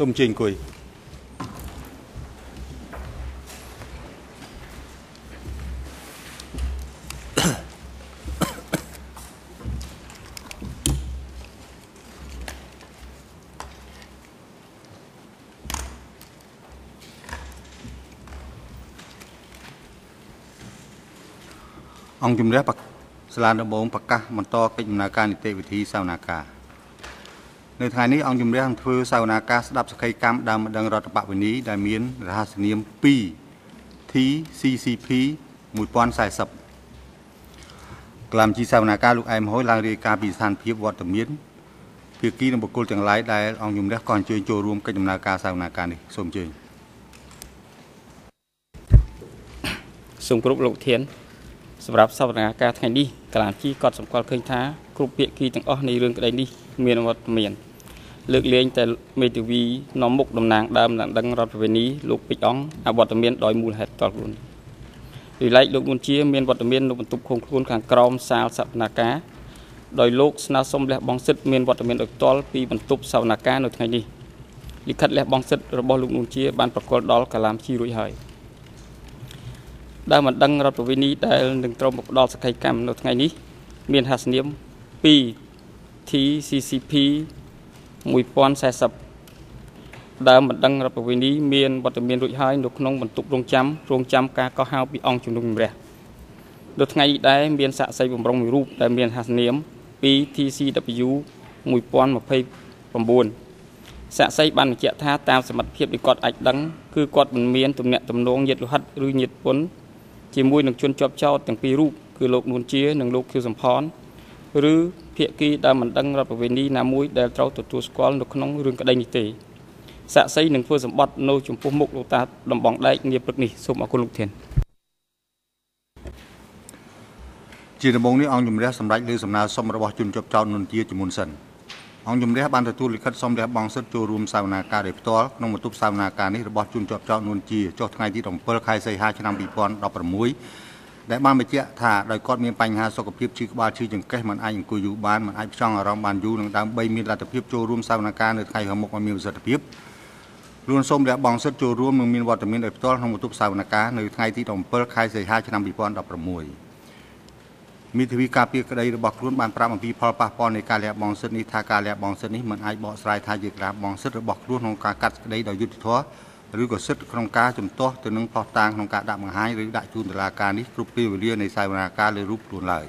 សូមអញ្ជើញអង្គុយអង្គជំរះបកសាលាដំបងប្រកាសបន្តកិច្ចដំណើរការនីតិវិធីសាវនាការ នៅថ្ងៃនេះអង្គជំរះនឹងធ្វើសាវនាការស្ដាប់សក្ខីកម្មដើមម្ដងរដ្ឋបវេនីដែលមានរហស្សនាម2 TCCP 1040ក្លាមជីសាវនាការលោកអែមហួយឡើងរាយការណ៍ពីស្ថានភាពវត្តមានភាគីនិងបុគ្គលទាំងឡាយដែលអង្គជំរះក៏អញ្ជើញចូលរួមកិច្ចដំណើរការសាវនាការនេះសូមអញ្ជើញសូមគោរពលោកធានសម្រាប់សវនកម្មថ្ងៃនេះកលាជីក៏សម្គាល់ឃើញថាគ្រប់ភាគីទាំងអស់នៃរឿងក្តីនេះមានវត្តមាន លើកលែងតែមេធាវីនាំមុខតំណាងដើមឡើងដឹងរដ្ឋប្រវេនីលោកពេជ្រអង្គអវត្តមានដោយមូលហេតុតខ្លួនរីឡែកលោកមុនជាមានវត្តមាននៅបន្ទប់ឃុំខ្លួនខាងក្រោមសាលសវនកម្មដោយលោកស្នើសុំលះបង់សិទ្ធិមានវត្តមានដោយផ្ទាល់ពីបន្ទប់សវនកម្មនៅថ្ងៃនេះលិខិតលះបង់សិទ្ធិរបស់លោកមុនជាបានប្រកល់ដល់កាឡាមជីរួចហើយ។ដែលមិនដឹងរដ្ឋប្រវិនីដែលនឹងត្រូវមកផ្ដល់សក្ខីកម្មនៅថ្ងៃនេះ មានហាសនាម2 TCCP 1040ដែលមិនដឹងរដ្ឋប្រវិនីមានវត្តមានរួចហើយនៅក្នុងបន្ទប់រងចាំរងចាំការកោះហៅពីអង្គជំនុំជម្រះនៅថ្ងៃនេះដែរមានសាក្សីបំរុងមួយរូបដែលមានហាសនាម 2 TCW 1029សាក់សីបានបញ្ជាក់ថាតាមសមត្ថភាពដែលគាត់អាចដឹងគឺគាត់មិនមានទំនាក់ទំនងញាតិលោហិតឬញាតិពុនជាមួយនឹងជនជាប់ចោតទាំងពីររូបគឺលោកនួនជា និងលោកខៀវសំផន ឬភាគីដែលមិនដឹងរដ្ឋប្រវេណីណាមួយដែលត្រូវទទួលស្គាល់នៅក្នុងរឿងក្តីនេះទេសាក់សីនឹងធ្វើសម្បត្តិនៅចំពោះមុខលោកតាដំបងដែកនាព្រឹកនេះសូមអរគុណលោកធានជាដំបូងនេះអង្គជំរះសម្ដេចលើសំណើសុំរបស់ជនជាប់ចោតនួនជាជំនុនសិនអង្គជំរះបានទទួលលិខិតសុំលះបង់សិទ្ធិចូលរួមសាវនាការដោយផ្ទាល់ក្នុងបន្ទប់សាវនាការនេះរបស់ជនជាប់ចោតនួនជាចុះថ្ងៃទី7ខែសីហាឆ្នាំ2016 ដែលបានបញ្ជាក់ថាដោយគាត់មានបញ្ហាសុខភាពឈឺក្បាលឈឺចង្កេះមិនអាចអង្គុយយូរបានមិនអាចផ្ចង់អារម្មណ៍បានយូរនឹងដើម្បីមានលទ្ធភាពចូលរួមសាវនាការនៅថ្ងៃខាងមុខឲ្យមានប្រសិទ្ធភាពខ្លួនសូមលះបង់សិទ្ធិចូលរួមនិងមានវត្តមានដោយផ្ទាល់ក្នុងបន្ទប់សាវនាការនៅថ្ងៃទី7ខែសីហាឆ្នាំ2016មេធាវីការពារក្តីរបស់ខ្លួនបានប្រាប់អំពីផលប៉ះពាល់នៃការលះបង់សិទ្ធិនេះថាការលះបង់សិទ្ធិនេះមិនអាចបកស្រាយថាជាការបង់សិទ្ធិរបស់ខ្លួនក្នុងការកាត់ក្តីដោយយុត្តិធម៌ ឬក៏សិទ្ធិក្នុងការជំទាស់ទៅនឹងផុសតាងក្នុងការដាក់បង្ហាញឬដាក់ជូនតុលាការនេះគ្រប់ពេលវេលានៃសាវនាការលើរូបខ្លួនឡើយ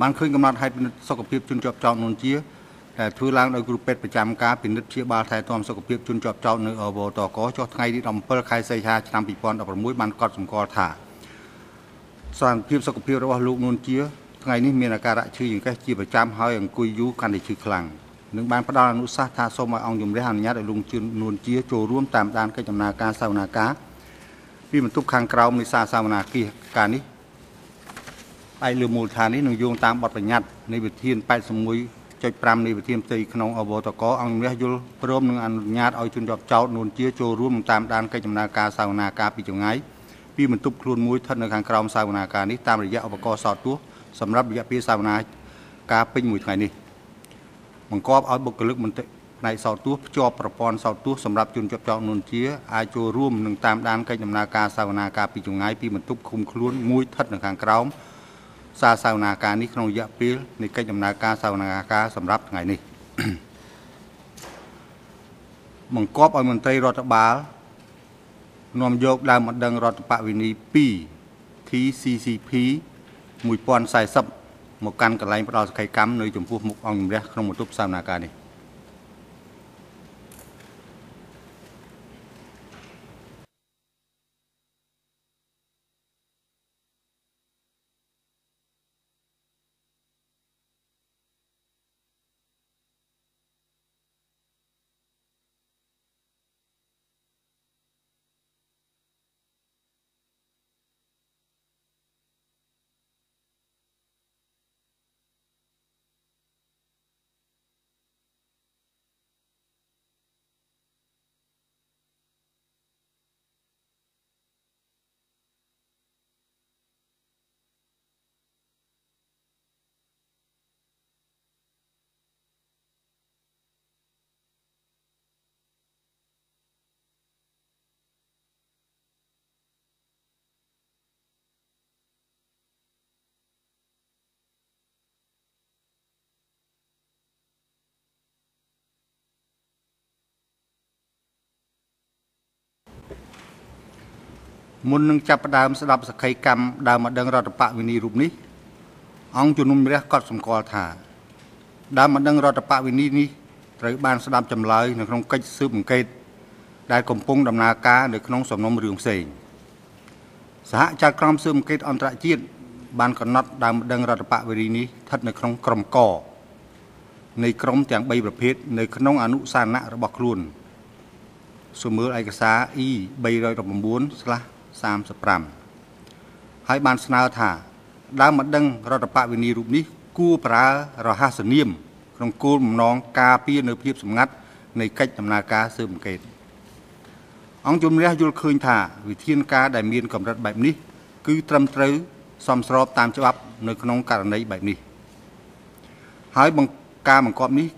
បានឃើញកំណត់ហេតុពិនិត្យសុខភាពជនជាប់ចោតនួនជាដែលធ្វើឡើងដោយគ្រូពេទ្យប្រចាំការពិនិត្យព្យាបាលថែទាំសុខភាពជនជាប់ចោតនៅអវតកចុះថ្ងៃទី17ខែសីហាឆ្នាំ2016បានកត់សម្គាល់ថាស្ថានភាពសុខភាពរបស់លោកនួនជាថ្ងៃនេះមានអាការៈឈឺចង្កេះជាប្រចាំហើយអង្គុយយូរកាន់តែឈឺខ្លាំង នឹងបានផ្ដល់អនុសាសន៍ថាសូមឲ្យអង្គជំរះអនុញ្ញាតឲ្យលោកជឿននួនជាចូលរួមតាមដានកិច្ចដំណើរការសាវនាការពីបន្ទប់ខាងក្រោមនៃសាសាវនាគារការនេះផ្អែកលើមូលដ្ឋាននេះនឹងយោងតាមបទបញ្ញត្តិនៃវិធាន81.5នៃវិធានផ្ទៃក្នុងអវតកអង្គជំរះយល់ព្រមនឹងអនុញ្ញាតឲ្យជនជាប់ចោតនួនជាចូលរួមតាមដានកិច្ចដំណើរការសាវនាការពីចម្ងាយពីបន្ទប់ខ្លួនមួយស្ថិតនៅខាងក្រោមសាវនាការនេះតាមរយៈឧបករណ៍សោតទោះសម្រាប់រយៈពេលសាវនាការពេញមួយថ្ងៃនេះ បង្កប់ឲ្យបុគ្គលិកមន្ត្រីផ្នែកសោតទោះភ្ជាប់ប្រព័ន្ធសោតទោះសម្រាប់ជនជាប់ចោតនួនជាអាចចូលរួមនឹងតាមដានកិច្ចដំណើរការសាវនាការពីចម្ងាយពីបន្ទប់ឃុំខ្លួនមួយស្ថិតនៅខាងក្រោមសាសាវនាការនេះក្នុងរយៈពេលនៃកិច្ចដំណើរការសាវនាការសម្រាប់ថ្ងៃនេះបង្កប់ឲ្យមន្ត្រីរដ្ឋបាលនាំយកដើមអណ្ដឹងរដ្ឋបវេនី2 TCCP 1040 មកកាន់កន្លែងផ្ដល់សក្ខីកម្មនៅចំពោះមុខអង្គជំរះក្នុងបន្ទប់សាវនាការនេះ មុននឹងចាប់ផ្ដើមស្ដាប់សក្ខីកម្មដើមម្ដងរដ្ឋបវិនីរូបនេះ អង្គជំនុំរះក៏សម្គាល់ថាដើមម្ដងរដ្ឋបវិនីនេះត្រូវបានស្ដាប់ចម្លើយនៅក្នុងកិច្ចស៊ើបអង្កេត ដែលកំពុងដំណើរការនៅក្នុងសំណុំរឿងផ្សេងសហចៅក្រមស៊ើបអង្កេតអន្តរជាតិបានកំណត់ដើមម្ដងរដ្ឋបវិនីនេះស្ថិតនៅក្នុងក្រុមកនៃក្រុមទាំង3ប្រភេទនៅក្នុងអនុសារណៈរបស់ខ្លួនសូមមើលឯកសារ E 319/35ហើយបានស្នើថាដើមម្ដងរដ្ឋបវិនីរូបនេះគួរប្រើរហស្សនាមក្នុងគោលបំណងការពារនៅភាពសម្ងាត់នៃកិច្ចដំណើរការស៊ើបអង្កេតអង្គជំនះយល់ឃើញថាវិធានការដែលមានកម្រិតបែបនេះ គឺត្រឹមត្រូវសមស្របតាមច្បាប់នៅក្នុងករណីបែបនេះ ហើយបង្ការបង្គាប់នេះ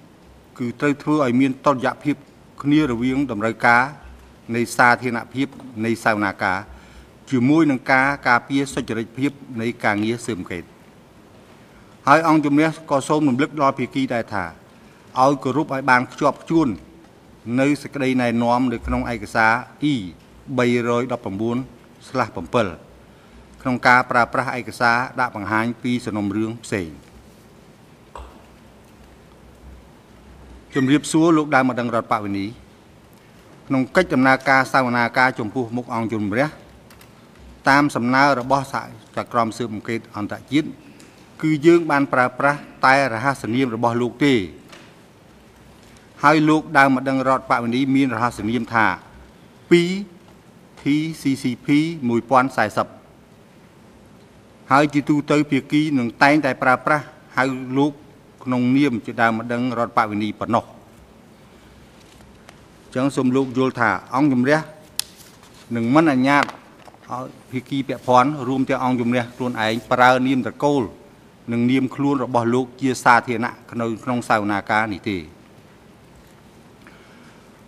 គឺត្រូវធ្វើឲ្យមានតលយៈភាពគ្នារវាងតម្រូវការនៃសាធារណភាពនៃសាវនាការ ជាមួយនឹងការការពារសុចរិតភាពនៃការងារស៊ើបអង្កេតហើយអង្គជំនះក៏សូមរំលឹកដល់ភាគីដែរថាឲ្យគោរពឲ្យបានខ្ជាប់ខ្ជួននៅសេចក្តីណែនាំនៅក្នុងឯកសារ E 319/7ក្នុងការប្រើប្រាស់ឯកសារដាក់បង្ហាញពីសំណុំរឿងផ្សេងជំរាបសួរលោកដើមម្ដងរដ្ឋបវនីក្នុងកិច្ចដំណើរការសវនាការចំពោះមុខអង្គជំរះ តាមសំណើរបស់សហចក្រមស៊ើបអង្កេតអន្តរជាតិគឺយើងបានប្រើប្រាស់តែរហស្សនាមរបស់លោកទេហើយលោកដើមម្ដងរដ្ឋបវនីមានរហស្សនាមថា 2TCCP 1040ហើយជាទូទៅភាគីនឹងតែងតែប្រើប្រាស់ហៅលោកក្នុងនាមជាដើមម្ដងរដ្ឋបវនីប៉ុណ្ណោះចឹងសូមលោកយល់ថាអង្គជំរះនឹងមិនអញ្ញាត ឲ្យភាគីពាក់ព័ន្ធរួមទាំងអង្គជំរះខ្លួនឯងប្រើនាមតកូល និងនាមខ្លួនរបស់លោកជាសាធារណៈក្នុងក្នុងសាវនាការនេះទេ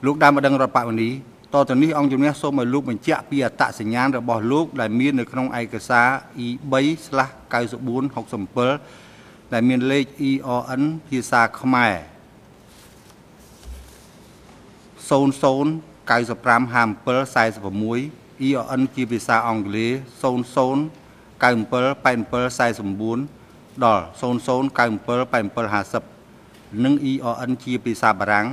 លោកដើមម្ដងរដ្ឋបវនីតទៅនេះអង្គជំនះសូមឲ្យលោកបញ្ជាក់ពីអត្តសញ្ញាណរបស់លោក ដែលមាននៅក្នុងឯកសារ E3/9467 ដែលមានលេខ ERN ភាសាខ្មែរ00955746 ERN ជាភាសាអង់គ្លេស00978749ដល់00978750និង ERN ជាភាសាបារាំង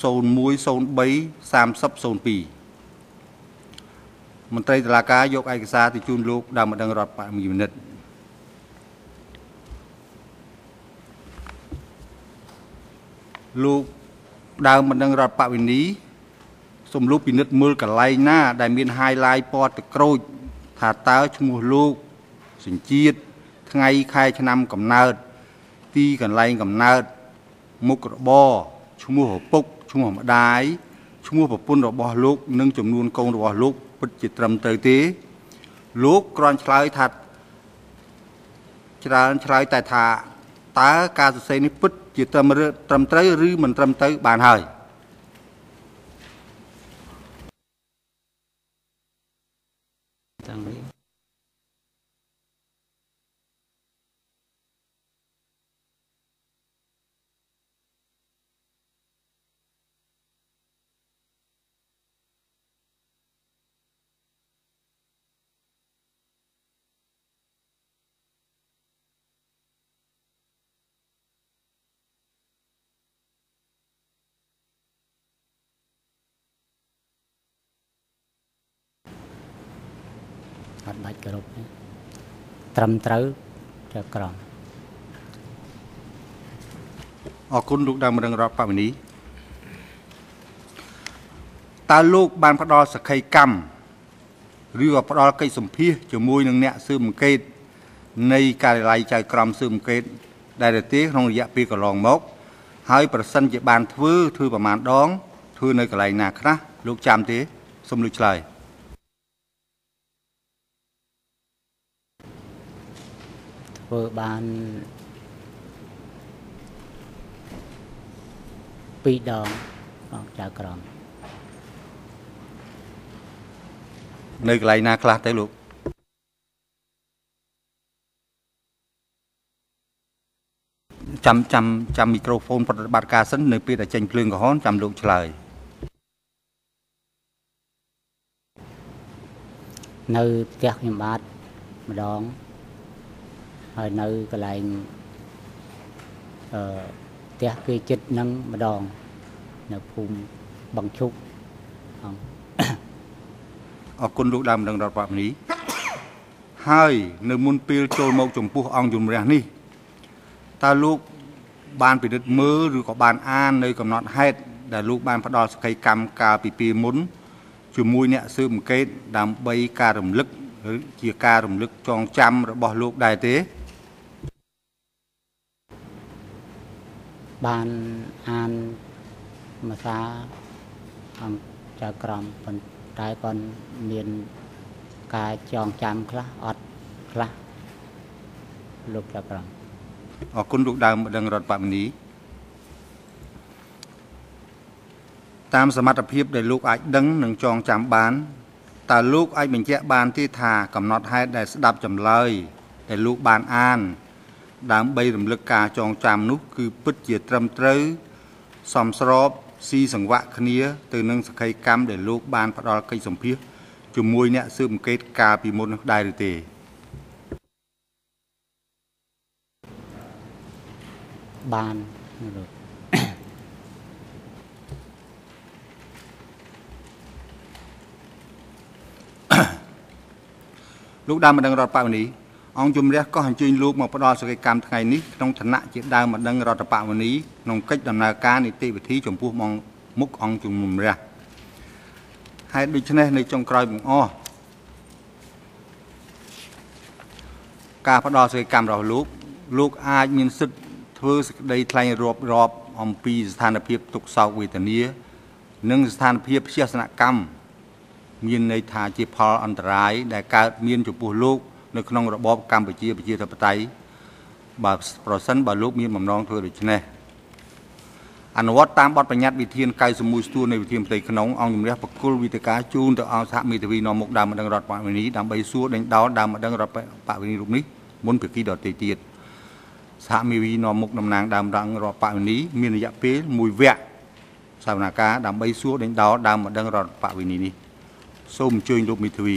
01033002មន្ត្រីតុលាការយកឯកសារទៅជូនលោកដើមម្ដងរដ្ឋបាលមីនិតលោកដើមបណ្ដឹងរដ្ឋបវិនី សំលុបពិនិត្យមើលកន្លែងណា ដែលមាន highlight ពណ៌ទឹកក្រូចថាតើឈ្មោះលោកសញ្ជាតិថ្ងៃខែឆ្នាំកំណើត ទីកន្លែងកំណើត មុខរបរឈ្មោះឪពុកឈ្មោះម្ដាយឈ្មោះប្រពន្ធរបស់លោក និងចំនួនកូនរបស់លោកពិតជាត្រឹមត្រូវទេ លោកគ្រាន់ឆ្លើយថាច្រើនឆ្លើយតែថាតើការសរសេរនេះពិតជាត្រឹមត្រឹមត្រូវឬមិនត្រឹមត្រូវបានហើយ តាំងនេះ អត់បាច់គោរពទេត្រឹមត្រូវត្រូវក្រមអរគុណលោកដើមរងរដ្ឋបវនីតើលោកបានផ្ដល់សក្ខីកម្មឬក៏ផ្ដល់កិច្ចសម្ភារជាមួយនឹងអ្នកស៊ើបអង្កេតនៃការិយាល័យចៅក្រមស៊ើបអង្កេតដែលទេក្នុងរយៈពេលកន្លងមក ហើយប្រសិនជាបានធ្វើធ្វើប្រមាណដងធ្វើនៅកន្លែងណាខ្លះលោកចាំទេសូមលើកឆ្លើយ ធ្វើបានពីរដងបងចៅក្រមនៅកន្លែងណាខ្លះទៅលោកចាំចាំចាំមីក្រូហ្វូនប្រតិបត្តិការសិននៅពេលដែលចេញភ្លើងក្រហមចាំលោកឆ្លើយនៅផ្ទះខ្ញុំបាទម្ដង ហើយនៅកន្លែងអឺផ្ទះគេចិត្តនឹងម្ដង នៅភូមិបឹងឈុកអង្គអរគុណលោកដើមដឹងរដ្ឋបព្វនីហើយនៅមុនពេលចូលមកចំពោះអង្គជំរះនេះតើលោកបានពិនិត្យមើលឬក៏បានអាននៅកំណត់ហេតុដែលលោកបានផ្ដល់សក្ខីកម្មកាលពីពេលមុនជាមួយអ្នកស៊ើបអង្កេតដើម្បីការរំលឹកឬជាការរំលឹកចងចាំរបស់លោកដែរទេ បានអានភាសាអង្គចៅក្រមប៉ុន្តែគាត់មានការចងចាំខ្លះអត់ខ្លះលោកចៅក្រមអរគុណលោកដើមដឹងរដ្ឋបព្វនីតាមសមត្ថភាពដែលលោកអាចដឹងនិងចងចាំបានតើលោកអាចបញ្ជាក់បានទេថាកំណត់ហេតុដែលស្ដាប់ចម្លើយដែលលោកបានអាន ដើម្បីរំលឹកការចងចាំនោះគឺពិតជាត្រឹមត្រូវសមស្របស៊ីសង្វាក់គ្នាទៅនឹងសក្ខីកម្មដែលលោកបានផ្ដល់កិច្ចសម្ភាសជាមួយអ្នកស៊ើបអង្កេតកាលពីមុននោះដែរឬទេបានលោកលោកដើមម្ដងរដ្ឋបវនី អង្គជំរះក៏អញ្ជើញលោកមកផ្ដល់សកម្មកម្មថ្ងៃនេះក្នុងឋានៈជាដើមម្ដងរដ្ឋបវនីក្នុងកិច្ចដំណើរការនីតិវិធីចំពោះមកមុខអង្គជំរះហើយដូច្នេះនៅចុងក្រោយបង្អស់ការផ្ដល់សកម្មកម្មរបស់លោកលោកអាចមានសិទ្ធិធ្វើសេចក្តីថ្លែងរាប់រាប់អំពីស្ថានភាពទុក្ខសោកវេទនា និងស្ថានភាពព្យាសនកម្មមានន័យថាជាផលអន្តរាយដែលកើតមានចំពោះលោក នៅក្នុងរបបកម្ពុជាប្រជាធិបតេយ្យបើប្រសិនបើលោកមានបំណងធ្វើដូច្នេះអនុវត្តតាមបទបញ្ញត្តិវិធាន91ស្ទួរនៃវិធានផ្ទៃក្នុងអង្គជំរះបកគលវិទ្យាជូនទៅអង្គសហមេធាវីនាំមុខដើមម្ដងរដ្ឋបវេនីដើម្បីសួរដេញដោលដើមម្ដងរដ្ឋបវេនីរូបនេះមុនភាគីដទៃទៀតសហមេធាវីនាំមុខតំណាងដើមរដ្ឋបវេនីមានរយៈពេល1វគ្គសវនកម្មដើម្បីសួរដេញដោលដើមម្ដងរដ្ឋបវេនីនេះសូមអញ្ជើញលោកមេធាវី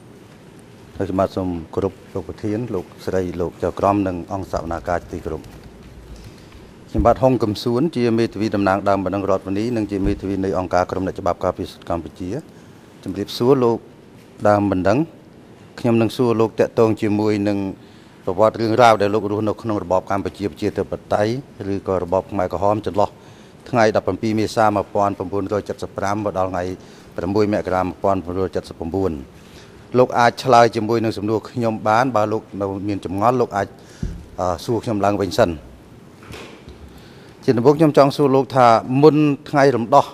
ហុងកំសួនលោកប្រធានដែលឡើងសួរសំណួរទៅដើមដងរដ្ឋវេនីរូបនេះសូមអរគុណសូមអញ្ជើញលោកមេធាវីដើមម្ដងរដ្ឋបវេនីបាទសូមអរគុណហើយខ្ញុំបាទសូមគោរពលោកប្រធានលោកស្រីលោកចៅក្រមនិងអង្គសវនាការទីគោរពខ្ញុំបាទហុងកំសួនជាមេធាវីតំណាងដើមបណ្ដឹងរដ្ឋវនីនិងជាមេធាវីនៃអង្គការក្រមអ្នកច្បាប់ការពារសិទ្ធិកម្ពុជាជម្រាបសួរលោកដើមបណ្ដឹងខ្ញុំនឹងសួរលោកតកតងជាមួយនឹងប្រវត្តិរឿងរ៉ាវដែលលោករស់នៅក្នុងរបបកម្ពុជាប្រជាធិបតេយ្យឬក៏របបខ្មែរក្រហមចន្លោះថ្ងៃ17មេសា1975មកដល់ថ្ងៃ6មករា1979 លោកអាចឆ្លើយជាមួយនឹងសំណួរខ្ញុំបានបើលោកនៅមានចម្ងល់លោកអាចអឺសួរខ្ញុំឡើងវិញសិនជាដំបូងខ្ញុំចង់សួរលោកថាមុនថ្ងៃរំដោះ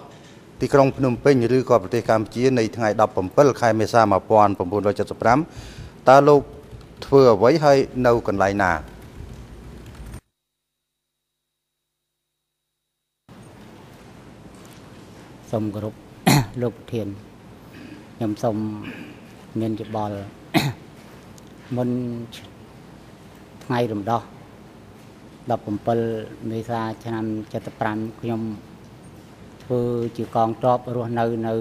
ទីក្រុងភ្នំពេញឬក៏ប្រទេសកម្ពុជានៃថ្ងៃ17ខែមេសា1975តើលោកធ្វើអ្វីហើយនៅកន្លែងណាសូមគោរពលោកប្រធានខ្ញុំសូម មានយោបល់មុនថ្ងៃរំដោះ17មេសាឆ្នាំ75ខ្ញុំធ្វើជាកងទ័ពរស់នៅនៅ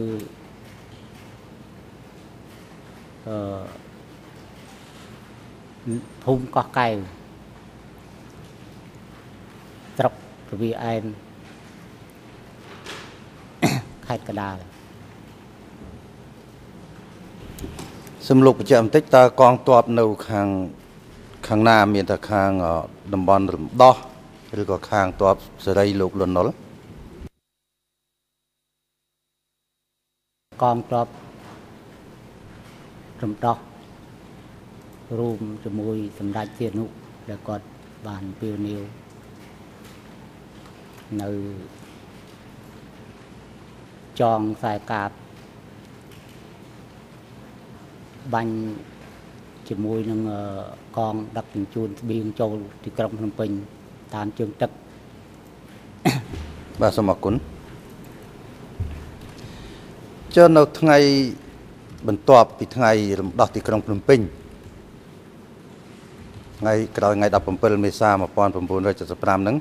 អឺភូមិកោះកែវស្រុកទវីអែនខេត្តកណ្ដាល សំលោកបញ្ជាក់បន្តិចតើកងទ័ពនៅខាងខាងណាមានតែខាងអតំបន់រំដោះឬក៏ខាងទ័ពសេរីលោកលន់នល់កងទ័ពរំដោះរួមជាមួយសម្ដេចជានុដែលគាត់បានពៀវនាវនៅចងខ្សែកាប បាញ់ជាមួយនឹងអឺកងដឹកជញ្ជូនស្បៀងចូលទីក្រុងភ្នំពេញតាមជើងទឹកបាទសូមអរគុណចុះនៅថ្ងៃបន្ទាប់ពីថ្ងៃរំដោះទីក្រុងភ្នំពេញថ្ងៃក្រោយថ្ងៃ17មេសា1975ហ្នឹង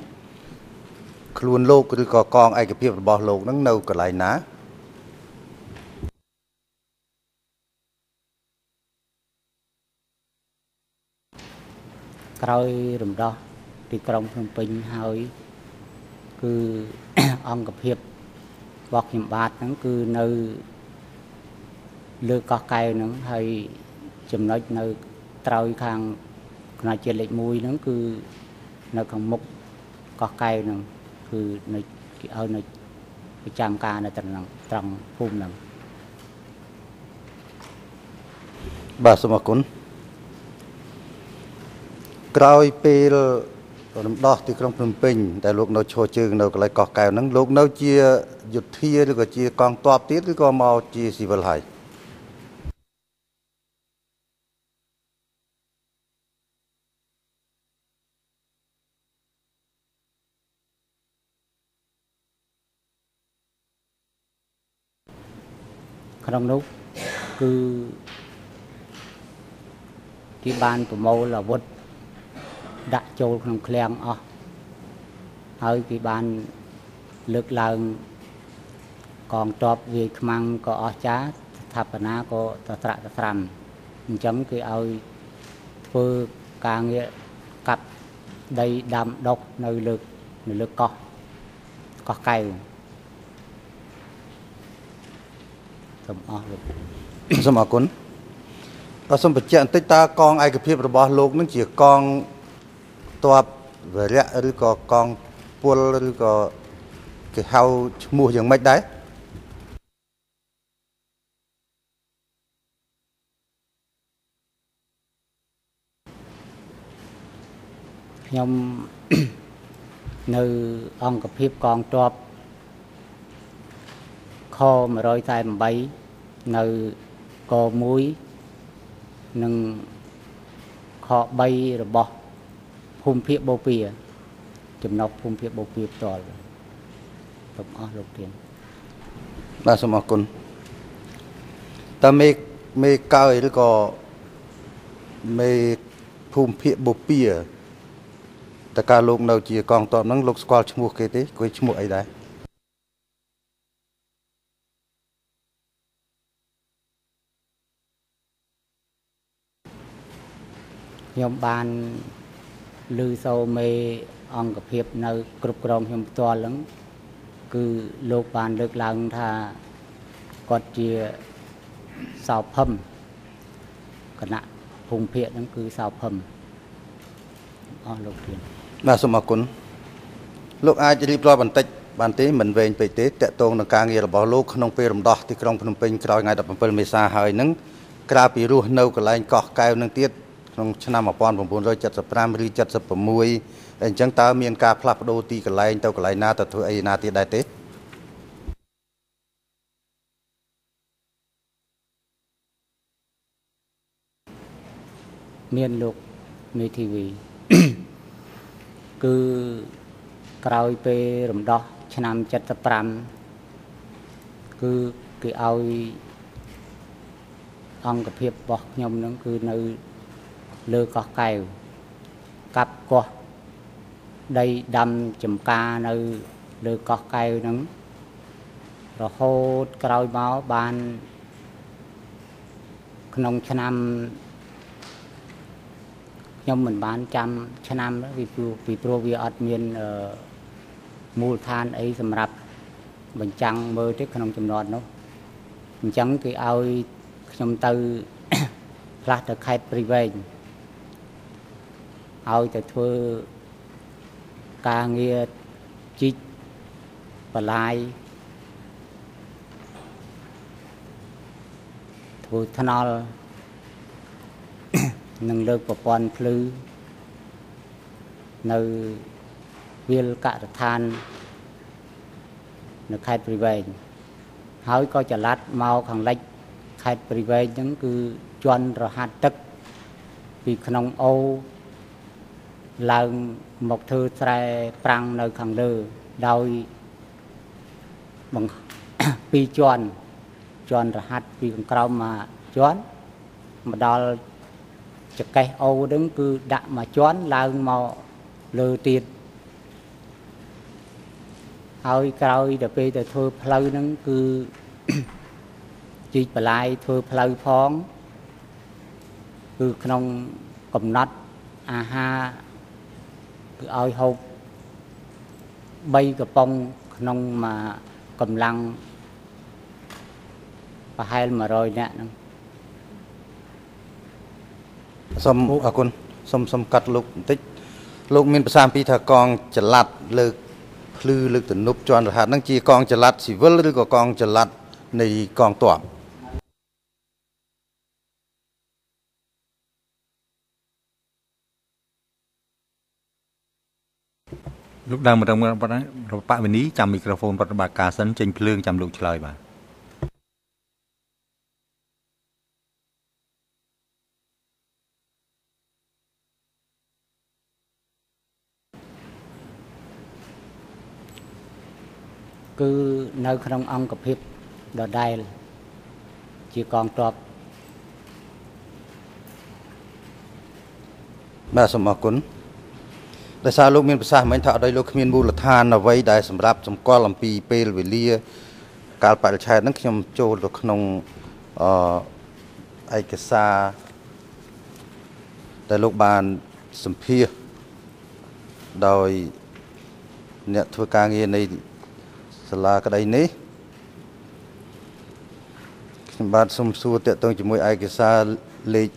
ខ្លួនលោកឬក៏កងឯកភាពរបស់លោកហ្នឹងនៅកន្លែងណា ក្រោយរំដោះទីក្រុងភ្នំពេញហើយគឺអង្គភាពរបស់ខ្ញុំបាទហ្នឹងគឺនៅលើកោះកែវហ្នឹងហើយចំណុចនៅត្រើយខាងផ្នែកជាតិលេខ1ហ្នឹងគឺនៅខាងមុខកោះកែវហ្នឹងគឺនៅគេឲ្យនៅប្រចាំការនៅត្រង់ហ្នឹងត្រង់ភូមិហ្នឹងបាទសូមអរគុណ ក្រោយពេលរំដោះទីក្រុងភ្នំពេញដែលលោកនៅឈរជើងនៅកន្លែងកោះកែវហ្នឹងលោកនៅជាយុទ្ធាឬក៏ជាកងទ័ពទៀតឬក៏មកជាស៊ីវិលហើយក្នុងនោះគឺគេបានប្រមូលអាវុធ ដាក់ចូលក្នុងឃ្លាំងអស់ហើយគេបានលើកឡើងកងទ័ពវាយខ្មាំងក៏អស់ចាស្ថាបនាក៏តត្រាក់តត្រាំអញ្ចឹងគេឲ្យធ្វើការងារកាប់ដីដាំដុះនៅលើនៅលើកោះកោះកែវសូមអស់លោកសូមអរគុណបាទសូមបញ្ជាក់បន្តិចតើកងឯកភាពរបស់លោកនឹងជាកង ទ័ពវរៈឬក៏កងពលឬក៏គេហៅឈ្មោះយ៉ាងម៉េចដែរខ្ញុំនៅអង្គភាពកងទ័ពខ148នៅក1និងខ3របស់ ភូមិភាគបូព៌ាចំណុះភូមិភាគបូព៌ាផ្ទាល់សូមអស់លោកទានបាទសូមអរគុណតើមេមេកើយឬក៏មេភូមិភាគបូព៌ាតើការលោកនៅជាកងទ័ពហ្នឹងលោកស្គាល់ឈ្មោះគេទេគេឈ្មោះអីដែរខ្ញុំបាន ឮសូរមេអង្គភាពនៅ គ្រប់គ្រងខ្ញុំផ្ទាល់ហ្នឹងគឺលោកបានលើកឡើងថាគាត់ជាសោភឹមគណៈភូមិភាគហ្នឹងគឺសោភឹមអស់លោកទៀតបាទសូមអរគុណលោកអាចរៀបរាប់បន្តិចបានទេមិនវែងពេកទេតកតងនឹងការងាររបស់លោកក្នុងពេលរំដោះទីក្រុងភ្នំពេញក្រោយថ្ងៃ17មេសាហើយនឹងក្រៅពីរស់នៅកន្លែងកោះកែវនឹងទៀត ក្នុងឆ្នាំ1975ឬ76អញ្ចឹងតើមានការផ្លាស់ប្ដូរទីកន្លែងទៅកន្លែងណាទៅធ្វើអីណាទៀតដែរទេមានលោកមេធាវីគឺក្រោយពេលរំដោះឆ្នាំ75គឺគេឲ្យអង្គភាពរបស់ខ្ញុំហ្នឹងគឺនៅ លើកោះកែវកាប់កោះដីដាំចំការនៅលើកោះកែវហ្នឹងរហូតក្រោយមកបាន ក្នុងឆ្នាំខ្ញុំមិនបានចាំឆ្នាំពីព្រោះពីព្រោះវាអត់មានអឺមូលដ្ឋានអីសម្រាប់បញ្ចាំងមើលទេក្នុងចំណត់នោះអញ្ចឹងគេឲ្យខ្ញុំទៅផ្លាស់ទៅខេត្តព្រៃវែង ឲ្យទៅធ្វើការងារជីកបន្លាយធ្វើថ្នល់នឹងលើកប្រព័ន្ធភ្លឺនៅវាលកសិដ្ឋាន នៅខេត្តព្រៃវែងហើយក៏ចល័តមកខាងលិចខេត្តព្រៃវែងហ្នឹងគឺជន់រហាត់ទឹក ពីក្នុងអូ ឡើងមកធ្វើស្រែប្រាំងនៅខាងលើដោយបង្ពីរជាន់ជាន់រហាត់ពីខាងក្រោមមកជាន់មកដល់ចកេះអូហ្នឹងគឺដាក់មកជាន់ឡើងមកលើទៀតហើយក្រោយទៅពេលទៅធ្វើផ្លូវហ្នឹងគឺជីកបលាយធ្វើផ្លូវផងគឺក្នុងកំណត់អាហារ គឺឲ្យហូប3កំប៉ុងក្នុងមួយកម្លាំងប្រហែល100នាក់ហ្នឹងសូមអរគុណសូមសូមកាត់លោកបន្តិចលោកមានប្រសាសន៍ពីថាកងចល័តលើកភ្លឺលើកទំនប់ជាន់រហ័សហ្នឹងជាកងចល័តស៊ីវិលឬក៏កងចល័តនៃកងទ័ព លោកដើមរងរបបវិនីចាំមីក្រូហ្វូនប្រតិបត្តិការសិនចេញភ្លើងចាំលោកឆ្លើយបាទគឺនៅក្នុងអង្គភាពដដែល ជាកងទ័ពបាទសូមអរគុណ ដោយសារលោកមានប្រសាសន៍មិញថាអត់ឲ្យលោកគ្មានមូលដ្ឋានអ្វីដែលសម្រាប់សម្គាល់អំពីពេលវេលា កាលបរិច្ឆេទហ្នឹងខ្ញុំចូលទៅក្នុងអឺឯកសារដែលលោកបានសម្ភាសដោយអ្នកធ្វើការងារនៃសាលាក្តីនេះខ្ញុំបាទសូមសួរតកតងជាមួយឯកសារលេខ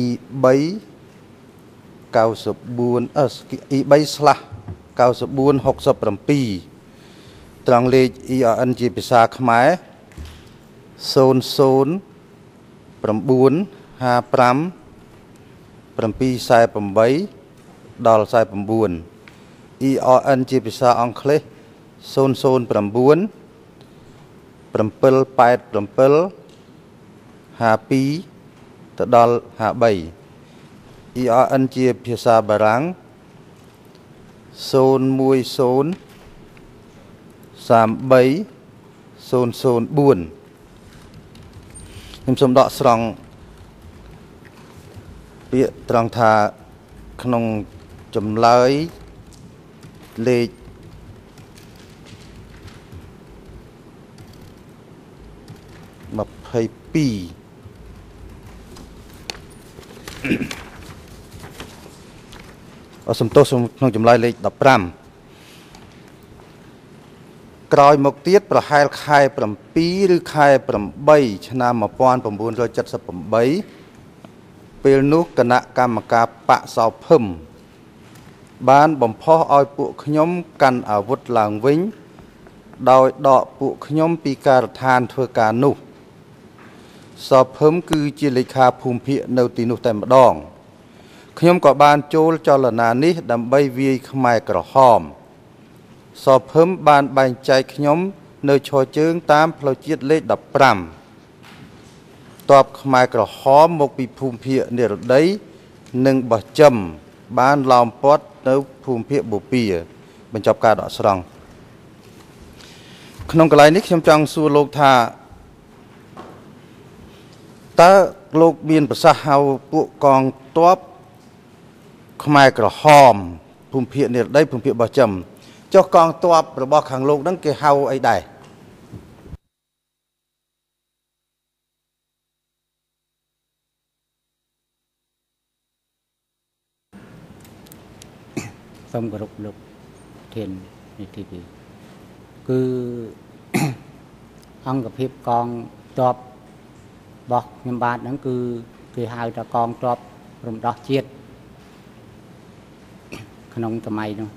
E3 94អឺ E3 94 67ត្រង់លេខ ERN ជាភាសាខ្មែរ00 9 55 748ដល់49 ERN ជាភាសាអង់គ្លេស009 787 52ទៅដល់53 ERN ជាភាសាបារាំង010 33 004ខ្ញុំសូមដកស្រង់ពាក្យត្រង់ថាក្នុងចម្លើយលេខ22អ សំទោសក្នុងចម្លើយលេខ15ក្រោយមកទៀតប្រហែលខែ7ឬខែ8ឆ្នាំ1978ពេលនោះគណៈកម្មការបកសោភឹមបានបំផុសឲ្យពួកខ្ញុំកាន់អាវុធឡើងវិញ ដោយដកពួកខ្ញុំពីការដ្ឋានធ្វើការនោះសោភឹមគឺជាលេខាភូមិភាគនៅទីនោះតែម្ដង ខ្ញុំក៏បានចូលចលនានេះ ដើម្បីវាយខ្មែរក្រហមសភឹមបានបែងចែកខ្ញុំ នៅឈរជើង តាមផ្លូវជាតិលេខ15តបខ្មែរក្រហមមកពីភូមិភាគនិរដី និងបោះចំ បានឡោមព័ទ្ធនៅភូមិភាគបូព៌ាបញ្ចប់ការដកស្រង់ក្នុងកន្លែងនេះខ្ញុំចង់សួរលោកថាតើលោកមានប្រសាសន៍ហៅពួកកងទ័ព ខ្មែរក្រហមភូមិភាគនិរដីភូមិភាគបោះចំចុះកងទ័ពរបស់ខាងលោកហ្នឹងគេហៅអីដែរសូមគោរពលោកធាននីតិវិគឺអង្គភាពកងទ័ពរបស់ខ្ញុំបាទហ្នឹងគឺគេហៅថាកងទ័ពរំដោះជាតិ ក្នុងសម័យនោះ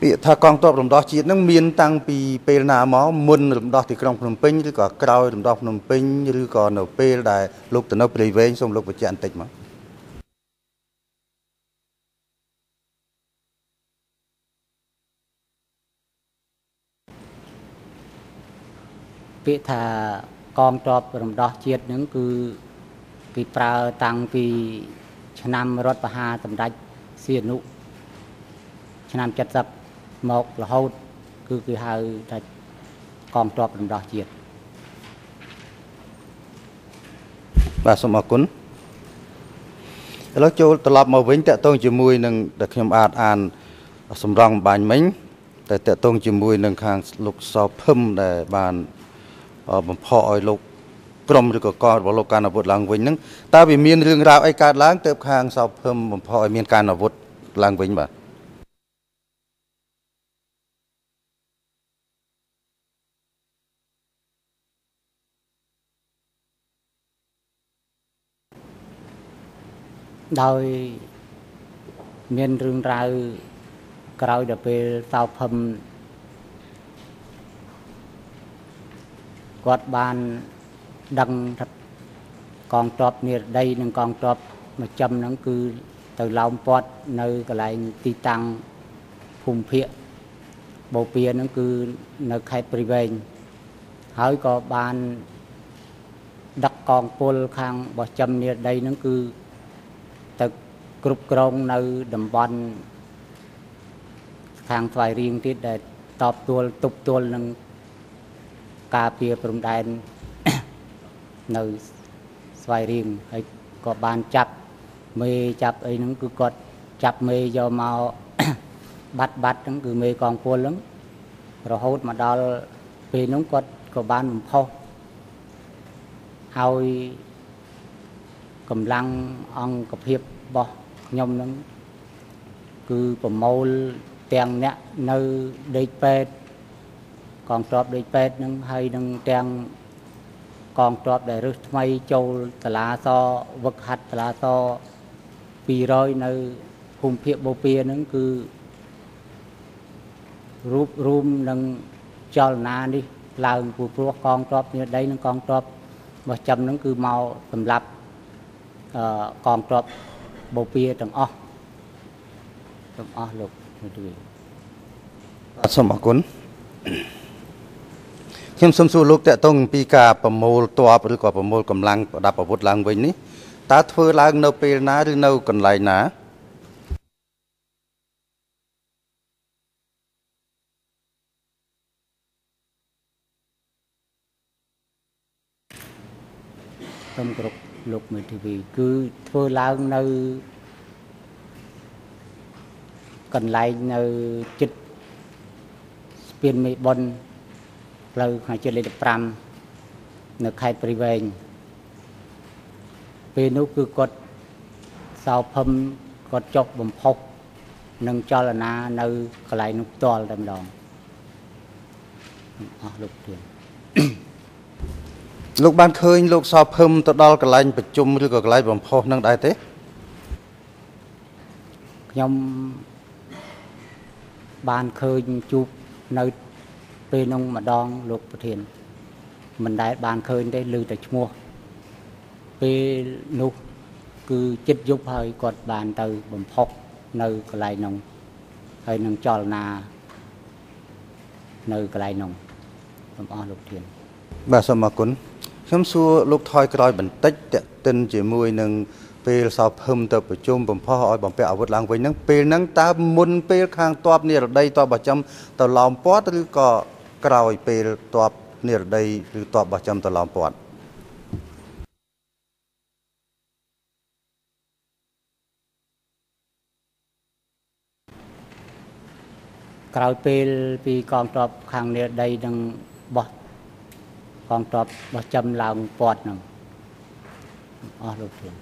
ពាក្យថាកងទ័ពរំដោះជាតិនឹងមានតាំងពីពេលណាមកមុនរំដោះទីក្រុងភ្នំពេញឬក៏ក្រោយរំដោះភ្នំពេញឬក៏នៅពេលដែលលោកទៅនៅព្រៃវែងសូមលោកបញ្ជាក់បន្តិចមកពាក្យថាកងទ័ពរំដោះជាតិនឹងគឺ គេប្រើតាំងពីឆ្នាំរដ្ឋបហាសម្ដេចសៀនុឆ្នាំ70មករហូត គឺគេហៅថាកងទ័ពរំដោះជាតិបាទសូមអរគុណឥឡូវចូលត្រឡប់មកវិញតកតងជាមួយនឹងដែលខ្ញុំអានអានសម្រងបាញ់មិញតែតកតងជាមួយនឹងខាងលោកសោភឹមដែលបានបំផកឲ្យលោក ក្រុមឬក៏កងរបស់លោកការអាវុធឡើងវិញហ្នឹងតើវាមានរឿងរ៉ាវអីកើតឡើងទៅខាងសោភឹមបំផកឲ្យមានការអាវុធឡើងវិញបាទដោយមានរឿងរ៉ាវក្រោយដល់ពេលសោភឹមគាត់បាន ដឹងថាកងទ័ពនិរដីនិងកងទ័ពមកចំហ្នឹងគឺទៅឡោមព័ទ្ធនៅកន្លែងទីតាំងភូមិភាគបូព៌ាហ្នឹងគឺនៅខេត្តព្រៃវែងហើយក៏បានដឹកកងពលខាងបោះចំនិរដីហ្នឹងគឺទៅគ្រប់គ្រងនៅតំបន់ខាងស្វាយរៀងទៀតដែលតបទួលទប់ទល់នឹងការពារព្រំដែន នៅស្វាយរៀងហើយក៏បានចាប់មេចាប់អីហ្នឹងគឺគាត់ចាប់មេយកមកបាត់បាត់ហ្នឹងគឺមេកងពលហ្នឹងរហូតមកដល់ពេលហ្នឹងគាត់ក៏បានបំផុសឲ្យកម្លាំងអង្គភាពរបស់ខ្ញុំហ្នឹងគឺប្រមូលទាំងអ្នកនៅដេកពេទ្យកងទ័ពដេកពេទ្យហ្នឹងហើយនឹងទាំង កងទ័ពដែលរឹសថ្មីចូលតឡាសវឹកហាត់តឡាស200នៅភូមិភាគបូព៌ាហ្នឹងគឺរូបរួមនឹងចលនានេះឡើងព្រោះព្រោះកងទ័ពនេះដីនិងកងទ័ពរបស់ចំហ្នឹងគឺមកសម្រាប់អឺកងទ័ពបូព៌ាទាំងអស់ទាំងអស់លោកមេធាវីបាទសូមអរគុណ ខ្ញុំសូមសួរលោកតកតងពីការប្រមូលតបឬក៏ប្រមូលកម្លាំងប្រដាប់អាវុធឡើងវិញនេះតើធ្វើឡើងនៅពេលណាឬនៅកន្លែងណាសូមគោរពលោកមេធាវីគឺធ្វើឡើងនៅកន្លែងនៅចិត្តស្ពានមេបុន ផ្លូវខាងជាតិលេខ15នៅខេត្តព្រៃវែងពេលនោះគឺគាត់សោភឹមគាត់ចុះបំផុសនឹងចលនានៅកន្លែងនោះផ្ទាល់តែម្ដងអស់លោកទៀតលោកបានឃើញលោកសោភឹមទៅដល់កន្លែងប្រជុំឬក៏កន្លែងបំផុសនឹងដែរទេខ្ញុំបានឃើញជួបនៅ ពេលនោះម្ដងលោកប្រធាន មិនដែលបានឃើញទេឮតែឈ្មោះពេលនោះគឺចិត្តយប់ហើយគាត់បានទៅបំផុសនៅកន្លែងនោះហើយនឹងចលនានៅកន្លែងនោះសូមអរលោកប្រធានបាទសូមអរគុណខ្ញុំសួរលោកថយក្រោយបន្តិចតេតិនជាមួយនឹងពេលសោភឹមទៅប្រជុំបំផុសឲ្យបំពាក់អាវុធឡើងវិញហ្នឹងពេលហ្នឹងតើមុនពេលខាងតបនិរដីតបបោះចំទៅឡោមព័ទ្ធឬក៏ ក្រោយពេលតបនិរដីឬតបបោះចំទៅឡោមព័ទ្ធក្រោយពេលពីកងទ័ពខាងនិរដីនឹងបោះកងទ័ពបោះចំឡើងពាត់ហ្នឹងអស់លោកប្រធាន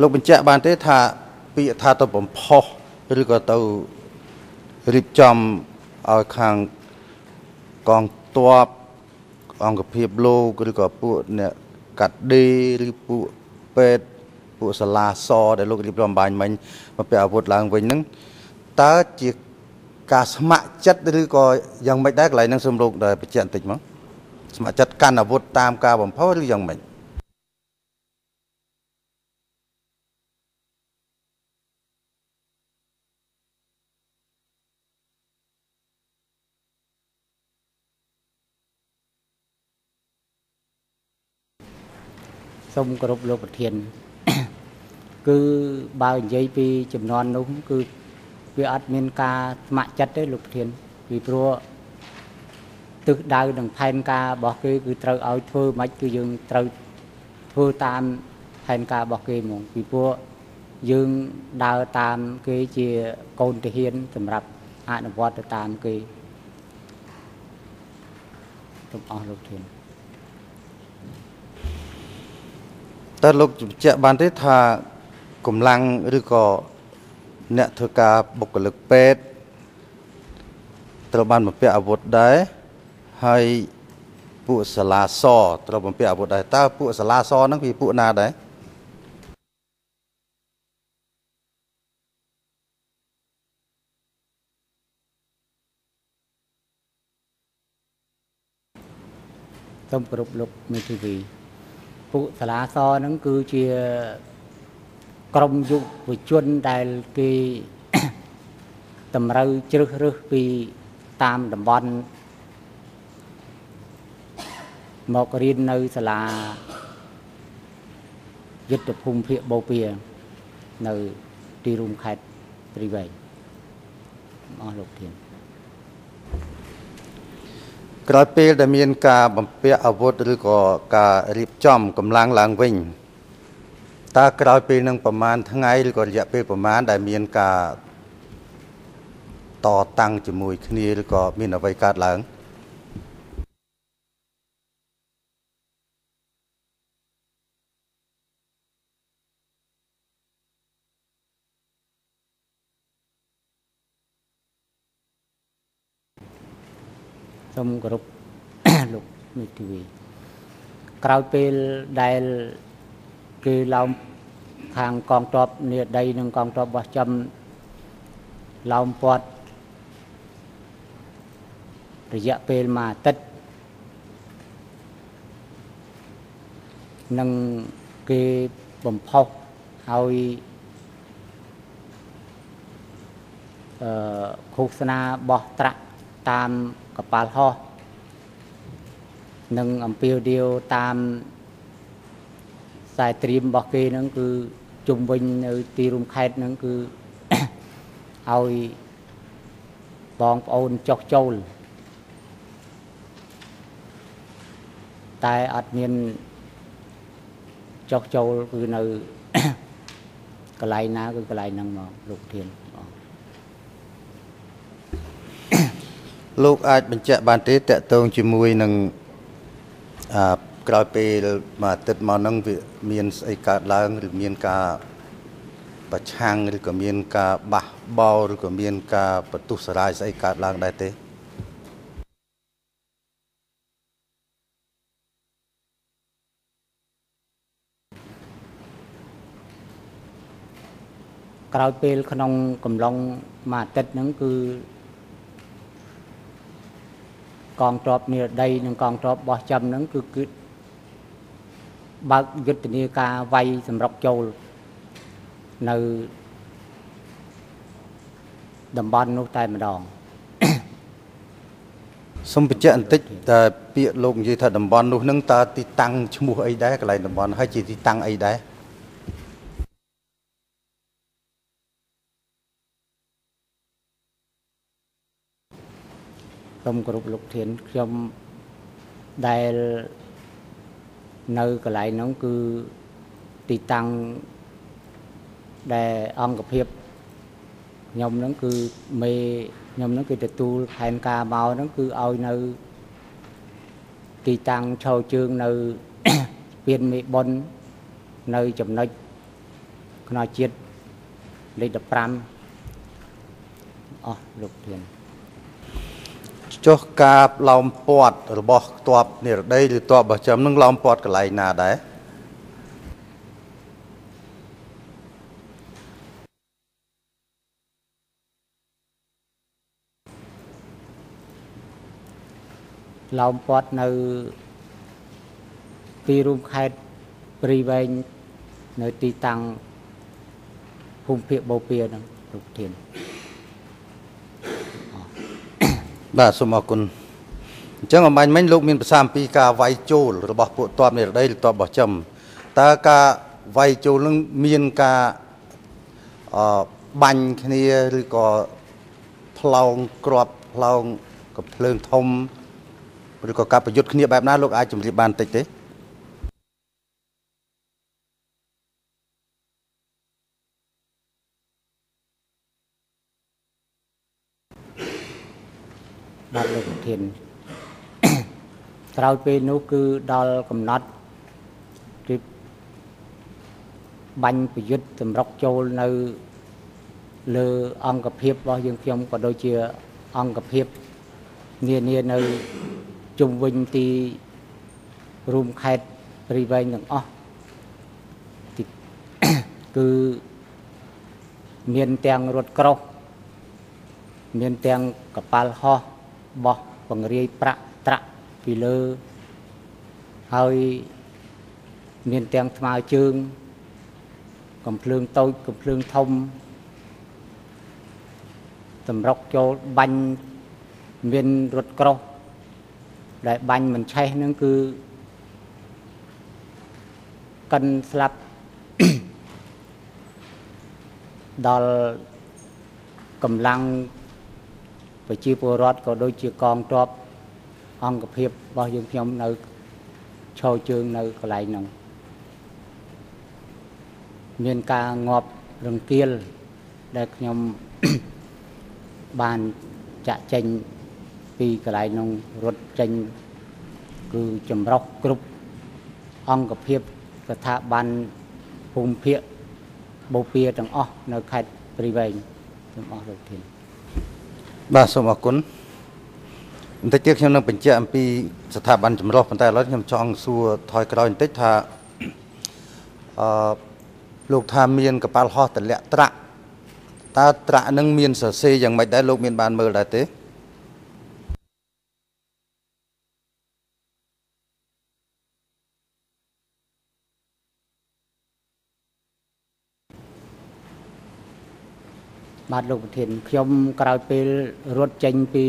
លោកបញ្ជាក់បានទេថាពាក្យថាទៅបំផុសឬក៏ទៅរៀបចំ ឲ្យខាងកងទ័ពអង្គភាពលោកឬក៏ពួកអ្នកកាត់ដេរឬពួកពេទ្យពួកសាលាសដែលលោករៀបចំបាញ់មិញមកពាក់អាវុធឡើងវិញហ្នឹងតើជាការស្ម័គ្រចិត្តឬក៏យ៉ាងម៉េចដែរកន្លែងហ្នឹងសូមលោកដែលបញ្ជាក់បន្តិចមកស្ម័គ្រចិត្តកាន់អាវុធតាមការបំផុសឬយ៉ាងម៉េច សូមគោរពលោកប្រធាន គឺបើនិយាយពីចំនួននោះគឺវាអត់មានការស្ម័គ្រចិត្តទេលោកប្រធានពីព្រោះទិសដៅនិងផែនការរបស់គេគឺត្រូវឲ្យធ្វើមិនគឺយើងត្រូវធ្វើតាមផែនការរបស់គេហ្មងពីព្រោះយើងដើរតាមគេជាកូនទាហានសម្រាប់អនុវត្តទៅតាមគេសូមអស់លោកធាន តើលោកបញ្ជាក់បានទេថាកម្លាំងឬក៏អ្នកធ្វើការបុគ្គលិកពេទ្យត្រូវបានបំពាក់អាវុធដែរហើយពួកសាលាសត្រូវបំពាក់អាវុធដែរតើពួកសាលាសហ្នឹងវាពួកណាដែរសូមគោរពលោកមេធាវី ពួកសាលាសហ្នឹងគឺជាក្រុមយុវជនដែលគេតម្រូវជ្រើសរើសពីតាមតំបន់មករៀននៅសាលាយុទ្ធភូមិភាគបូព៌ានៅទីរួមខេត្តព្រៃវែងអស់លោកធាន ក្រោយពេលដែលមានការបំពាក់អាវុធឬក៏ការរៀបចំកម្លាំងឡើងវិញតើក្រោយពេលនឹងប្រមាណថ្ងៃឬក៏រយៈពេលប្រមាណដែលមានការតតាំងជាមួយគ្នាឬក៏មានអ្វីកើតឡើង សូមគោរពលោកមេធាវីក្រោយពេលដែលគេឡោមខាងកងទ័ពនាដីនិងកងទ័ពបោះចំឡោមព័ទ្ធរយៈពេលមួយអាទិត្យនឹងគេបំផុសឲ្យអឺឃោសនាបោះត្រាក់តាម កប៉ាល់ហោះនិងអំពាវនាវតាមខ្សែត្រៀមរបស់គេហ្នឹងគឺជុំវិញនៅទីរួមខេត្តហ្នឹងគឺឲ្យបងប្អូនចុះចូលតែអត់មានចុះចូលគឺនៅកន្លែងណាគឺកន្លែងហ្នឹងមកលោកធានបង លោកអាចបញ្ជាក់បានទេតកតងជាមួយនឹងអឺក្រោយពេលមួយអាទិត្យមកហ្នឹងវាមានស្អីកើតឡើងឬមានការប្រឆាំងឬក៏មាន ការបះបោរឬក៏មាន ការបន្ទុះសារាយស្អីកើតឡើងដែរទេក្រោយពេលក្នុងកំឡុងមួយអាទិត្យហ្នឹងគឺ កងទ័ពនិរដីនិងកងទ័ពបោះចំហ្នឹងគឺគឺបើកយុទ្ធនាការវាយសម្រុកចូលនៅតំបន់នោះតែម្ដងសូមបញ្ជាក់បន្តិចតើពាក្យលោកនិយាយថាតំបន់នោះហ្នឹងតើទីតាំងឈ្មោះអីដែរកន្លែងតំបន់ហើយជាទីតាំងអីដែរ សូមគោរពលោកធានខ្ញុំដែលនៅកន្លែងហ្នឹងគឺទីតាំងដែលអង្គភាពខ្ញុំហ្នឹងគឺមេខ្ញុំហ្នឹងគឺទទួលផែនការមកហ្នឹងគឺឲ្យនៅទីតាំងឈរជើងនៅស្ពានមេបុននៅចំណុចខ្នោជាតិលេខ15អស់លោកធាន ចុះការឡោមព័ទ្ធរបស់ទ័ពនិរដីឬទ័ពបោះចំនឹងឡោមព័ទ្ធកន្លែងណាដែរឡោមព័ទ្ធនៅទីរួមខេត្តព្រីវែងនៅទីតាំងភូមិភាគបូព៌ាហ្នឹងលោកធាន បាទសូមអរគុណអញ្ចឹងអំបញ្ញមិញលោកមានប្រសាសន៍អំពីការវាយចូល របស់ពួកទ័ពនិរដីឬទ័ពបោះចំតើការវាយចូលនឹងមានការអឺបាញ់គ្នាឬក៏ផ្លោងក្របផ្លោងកំភ្លើងធំឬក៏ការប្រយុទ្ធគ្នាបែបណាលោកអាចជម្រាបបានតិចទេ បាទលោកប្រធានក្រោយពេលនោះគឺដល់កំណត់ទីបាញ់ប្រយុទ្ធសម្រុកចូលនៅលើអង្គភាពរបស់យើងខ្ញុំក៏ដូចជាអង្គភាពនានានៅជុំវិញទីរួមខេត្តព្រីវែងទាំងអស់ទីគឺមានទាំងរថក្រោះមានទាំងកប៉ាល់ហោះ បោះបង្រាយប្រាក់ត្រាក់ពីលើហើយមានទាំងថ្មើរជើង កំភ្លើងតូចកំភ្លើងធំសម្រុកចូលបាញ់មានរថក្រោះដែលបាញ់មិនឆេះហ្នឹងគឺកិនស្លាប់ដល់កម្លាំង ប្រជាពលរដ្ឋក៏ដូចជាកងទ័ពអង្គភាពរបស់យើងខ្ញុំនៅឈរជើងនៅកន្លែងហ្នឹងមានការងាប់រង្គាលដែលខ្ញុំបានចាក់ចេញពីកន្លែងហ្នឹងរត់ចេញគឺចម្រុះគ្រប់អង្គភាពស្ថាប័នភូមិភាគបូព៌ាទាំងអស់នៅខេត្តព្រៃវែងទាំងអស់លោកធាន បាទសូមអរគុណបន្តិចទៀតខ្ញុំនឹងបញ្ជាក់អំពីស្ថាប័នចម្រុះប៉ុន្តែឥឡូវខ្ញុំចង់សួរថយក្រោយបន្តិចថាអឺលោកថាមានកប៉ាល់ហោះតម្លាក់ត្រាក់តើត្រាក់នឹងមានសរសេរយ៉ាងម៉េចដែរលោកមានបានមើលដែរទេ បាទលោកប្រធានខ្ញុំក្រោយពេលរត់ចេញពី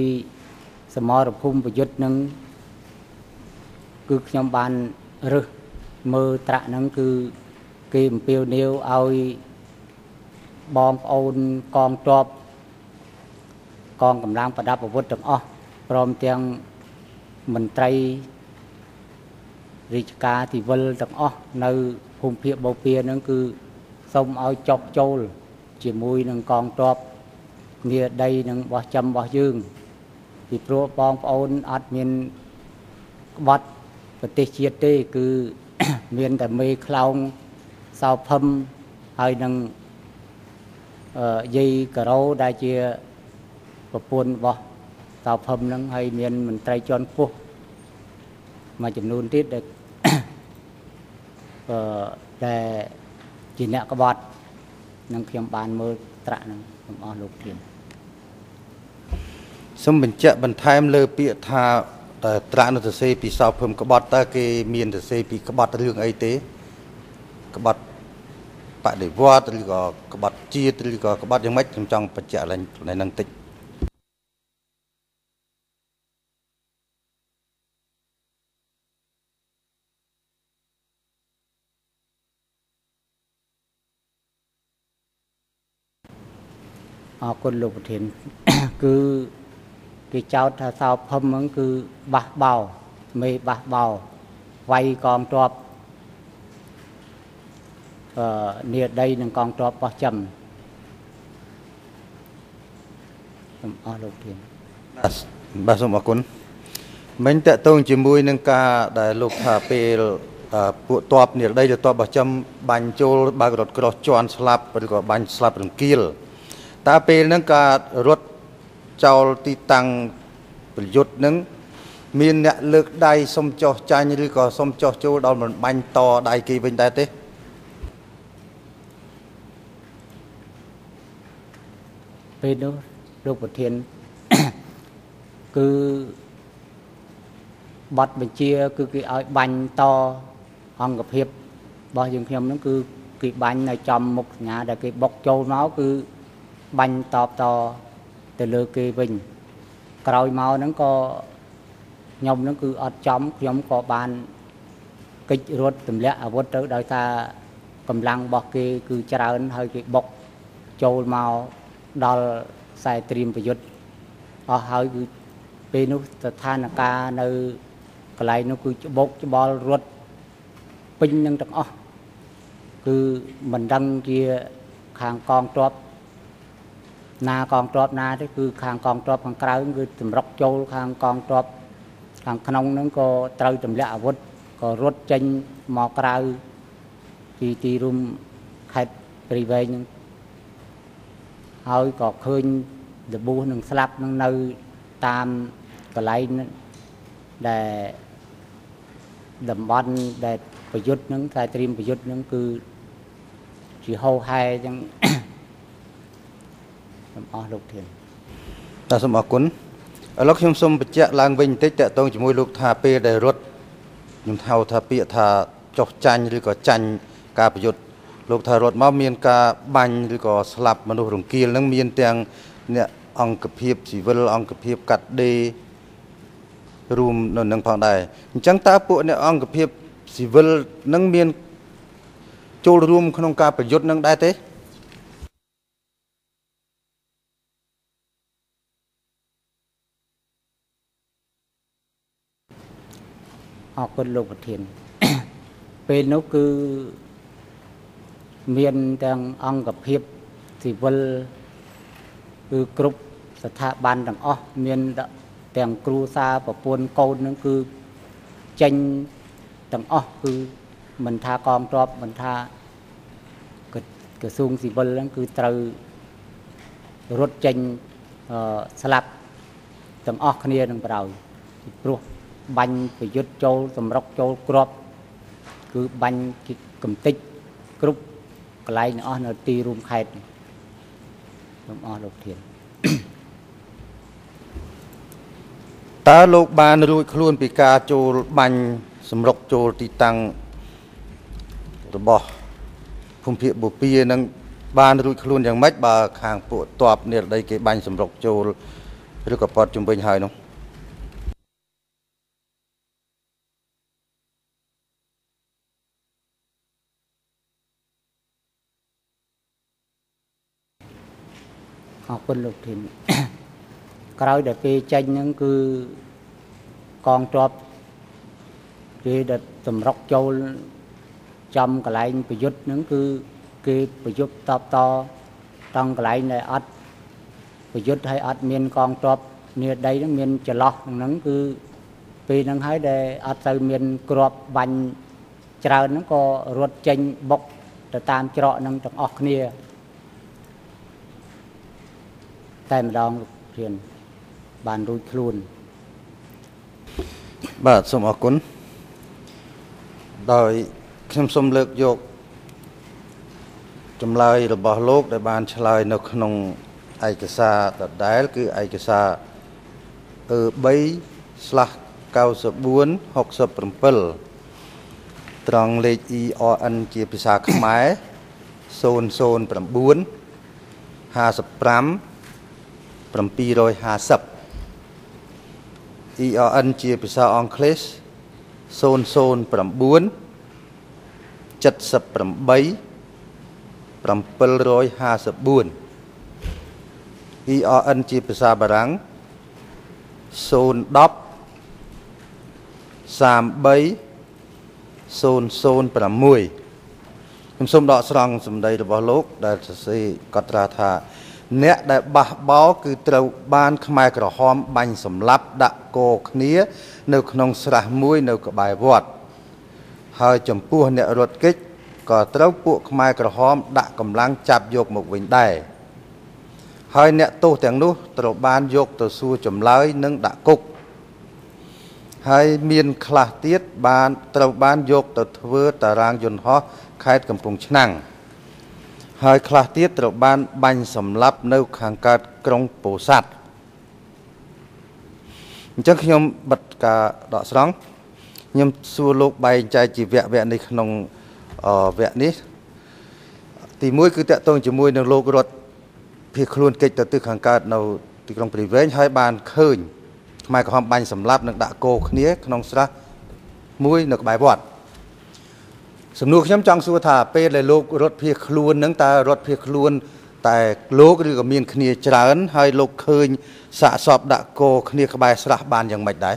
សមរភូមិប្រយុទ្ធនឹងគឺខ្ញុំបានរឹសមើលត្រាក់ហ្នឹងគឺគេអំពាវនាវឲ្យបងប្អូនកងទ័ពកងកម្លាំងប្រដាប់អាវុធទាំងអស់ព្រមទាំងមន្ត្រីរាជការទីវិលទាំងអស់នៅភូមិភាគបូព៌ាហ្នឹងគឺសូមឲ្យចុះចូល ជាមួយនឹងកងទ័ពងារដីនឹងបោះចំបោះយើងពីព្រោះបងប្អូនអត់មានក្បត់ប្រទេសជាតិទេ គឺមានតែមេខ្លោងសោភឹមហើយនឹងអឺយាយការ៉ូដែលជាប្រពន្ធរបស់សោភឹមហ្នឹងហើយមានមន្ត្រីជាន់ខ្ពស់មួយចំនួនទៀតដែលអឺដែលជាអ្នកក្បត់ នឹងខ្ញុំបានមើលត្រាក់ហ្នឹងខ្ញុំអស់លោកធានសូមបញ្ជាក់បន្ថែមលើពាក្យថាតើត្រាក់នៅសរសេរពីសោភឹមក្បត់តើគេមានសរសេរពីក្បត់រឿងអីទេ ក្បត់បដិវត្តឬក៏ក្បត់ជាតិឬក៏ក្បត់យ៉ាងម៉េចខ្ញុំចង់បញ្ជាក់ឡើងនៅនឹងតិច អរគុណលោកប្រធានគឺគេចោទថាសោភឹមហ្នឹងគឺបាសបោមេបាសបោវាយកងទ័ពអឺនីដីនឹងកងទ័ពបោះចំខ្ញុំអស់លោកធានបាទបាទសូមអរគុណមិញតកតងជាមួយនឹងការដែលលោកថាពេលអឺពួកតបនិរដីឬតបបោះចំបាញ់ចូលបើករត់ក្រោះជន់ស្លាប់ឬក៏បាញ់ស្លាប់រង្គាល តើពេលហ្នឹងការរត់ចោលទីតាំងប្រយុទ្ធហ្នឹងមានអ្នកលើកដៃសុំចោះចាញ់ឬក៏សុំចោះចូលដល់មិនបាញ់តដៃគេវិញដែរទេពេលនោះលោកប្រធានគឺប័ណ្ណបញ្ជា គឺគេឲ្យបាញ់តអង្គភាពរបស់យើងខ្ញុំហ្នឹងគឺគេបាញ់នៅចំមុខសញ្ញាដែលគេបុកចូលមកគឺ បាញ់តបតទៅលើគេវិញក្រោយមកហ្នឹងក៏ខ្ញុំហ្នឹងគឺអត់ចំខ្ញុំក៏បានកិច្ចរត់ទម្លាក់អាវុធទៅដោយសារកម្លាំងរបស់គេគឺច្រើនហើយគេបុកចូលមកដល់ខ្សែត្រៀមប្រយុទ្ធអស់ហើយគឺពេលនោះស្ថានភាពនៅកន្លែងនោះគឺច្បុកច្បល់រត់ពេញនឹងទាំងអស់គឺមិនដឹងជាខាងកងទ័ព ណាកងទ័ពណាទេគឺខាងកងទ័ពខាងក្រៅគឺសម្រុកចូលខាងកងទ័ពខាងក្នុងហ្នឹងក៏ត្រូវទម្លាក់អាវុធក៏រត់ចេញមកក្រៅពីទីរួមខេត្តព្រៃវែងហ្នឹងហើយក៏ឃើញដបូសនឹងស្លាប់នឹងនៅតាមកន្លែងដែលតំបន់ដែលប្រយុទ្ធហ្នឹងតែត្រៀមប្រយុទ្ធហ្នឹងគឺជាហោហែចឹង ខ្ញុំអស់លោកធានបាទសូមអរគុណឥឡូវខ្ញុំសូមបញ្ជាក់ឡើងវិញបន្តិចតកតងជាមួយលោកថាពេលដែលរត់ខ្ញុំថៅថាពាក្យថាចុះចាញ់ឬក៏ចាញ់ការប្រយុទ្ធលោកថារត់មកមានការបាញ់ឬក៏ស្លាប់មនុស្សរង្គាលនឹងមានទាំងអ្នកអង្គភាពស៊ីវិលអង្គភាពកាត់ដេររួមនៅនឹងផងដែរអញ្ចឹងតើពួកអ្នកអង្គភាពស៊ីវិលនឹងមានចូលរួមក្នុងការប្រយុទ្ធនឹងដែរទេ អរគុណលោកប្រធាន ពេលនោះគឺមានទាំងអង្គភាពស៊ីវិលគឺគ្រប់ស្ថាប័នទាំងអស់មានទាំងគ្រូសាប្រពន្ធកូននឹងគឺចេញទាំងអស់គឺមិនថាកងទ័ពមិនថាក្រសួងស៊ីវិលហ្នឹងគឺត្រូវរត់ចេញអឺស្លាប់ទាំងអស់គ្នានឹងប្រោយពីព្រោះ បាញ់ប្រយុទ្ធចូលសម្រុកចូលក្របគឺបាញ់គេកំតិចគ្រប់កន្លែងទាំងអស់នៅទីរួមខេត្តនេះខ្ញុំអស់លោកធានតើលោកបានរួចខ្លួនពីការចូលបាញ់សម្រុកចូលទីតាំងរបស់ភូមិភាគបូព៌ានឹងបានរួចខ្លួនយ៉ាងម៉េចបើខាងពួកតបនិរដីគេបាញ់សម្រុកចូលឬក៏ប៉តជំវិញហើយនោះ អរគុណលោកធានក្រោយដែលគេចេញហ្នឹងគឺកងទ័ពគេដែលសម្រុកចូលចំកន្លែងប្រយុទ្ធហ្នឹងគឺគេប្រយុទ្ធតបតតង់កន្លែងដែលអត់ប្រយុទ្ធឲ្យអត់មានកងទ័ពនីដីហ្នឹងមានចន្លោះហ្នឹងគឺពេលហ្នឹងហើយដែលអត់ទៅមានក្របបាញ់ច្រើនហ្នឹងក៏រត់ចេញបុកទៅតាមច្រកហ្នឹងទាំងអស់គ្នា តែម្ដងលោកព្រានបានរួចខ្លួនបាទសូមអរគុណដោយខ្ញុំសូមលើកយកចម្លើយរបស់លោកដែលបានឆ្លើយនៅក្នុងឯកសារដដែលគឺឯកសារអឺ3/94 67 ត្រង់លេខ ERN ជាភាសាខ្មែរ009 55 750 ERN ជាភាសាអង់គ្លេស009 78 754 ERN ជាភាសាបារាំង010 33 006ខ្ញុំសូមដកស្រង់សម្ដីរបស់លោកដែលសរសេរកត់ត្រាថា អ្នកដែលបះបោគឺត្រូវបានខ្មែរក្រហមបាញ់សម្លាប់ដាក់កគ្នា នៅក្នុងស្រះមួយនៅក្បែរវត្តហើយចំពោះអ្នករត់គេចក៏ត្រូវពួកខ្មែរក្រហម ដាក់កម្លាំងចាប់យកមកវិញដែរហើយអ្នកទោសទាំងនោះត្រូវបានយកទៅសួរចម្លើយនិងដាក់គុកហើយមានខ្លះទៀតបានត្រូវបានយកទៅធ្វើតារាងយន្តហោះខេត្តកំពង់ឆ្នាំង ហើយខ្លះទៀតត្រូវបានបាញ់សម្លាប់នៅ ខាងកើតក្រុងពោធិ៍សាត់អញ្ចឹងខ្ញុំបិទការដកស្រង់ខ្ញុំសួរលោកបែងចែកជាវគ្គវគ្គនេះក្នុងអឺវគ្គនេះទី1គឺតកតងជាមួយនឹងលោករត់ភៀសខ្លួនកិច្ចទៅទិសខាងកើតនៅទីក្រុងព្រៃវែងហើយបានឃើញខ្មែរក្រហមបាញ់សម្លាប់និងដាក់គោគ្នាក្នុងស្រះមួយនៅក្បែរវត្ត សំណួរខ្ញុំចង់សួរថាពេលដែលលោករត់ភៀសខ្លួននឹងតើរត់ភៀសខ្លួន តែលោកឬក៏មានគ្នាច្រើន ហើយលោកឃើញសាកសពដាក់គោគ្នាក្បែរស្រះបានយ៉ាងម៉េចដែរ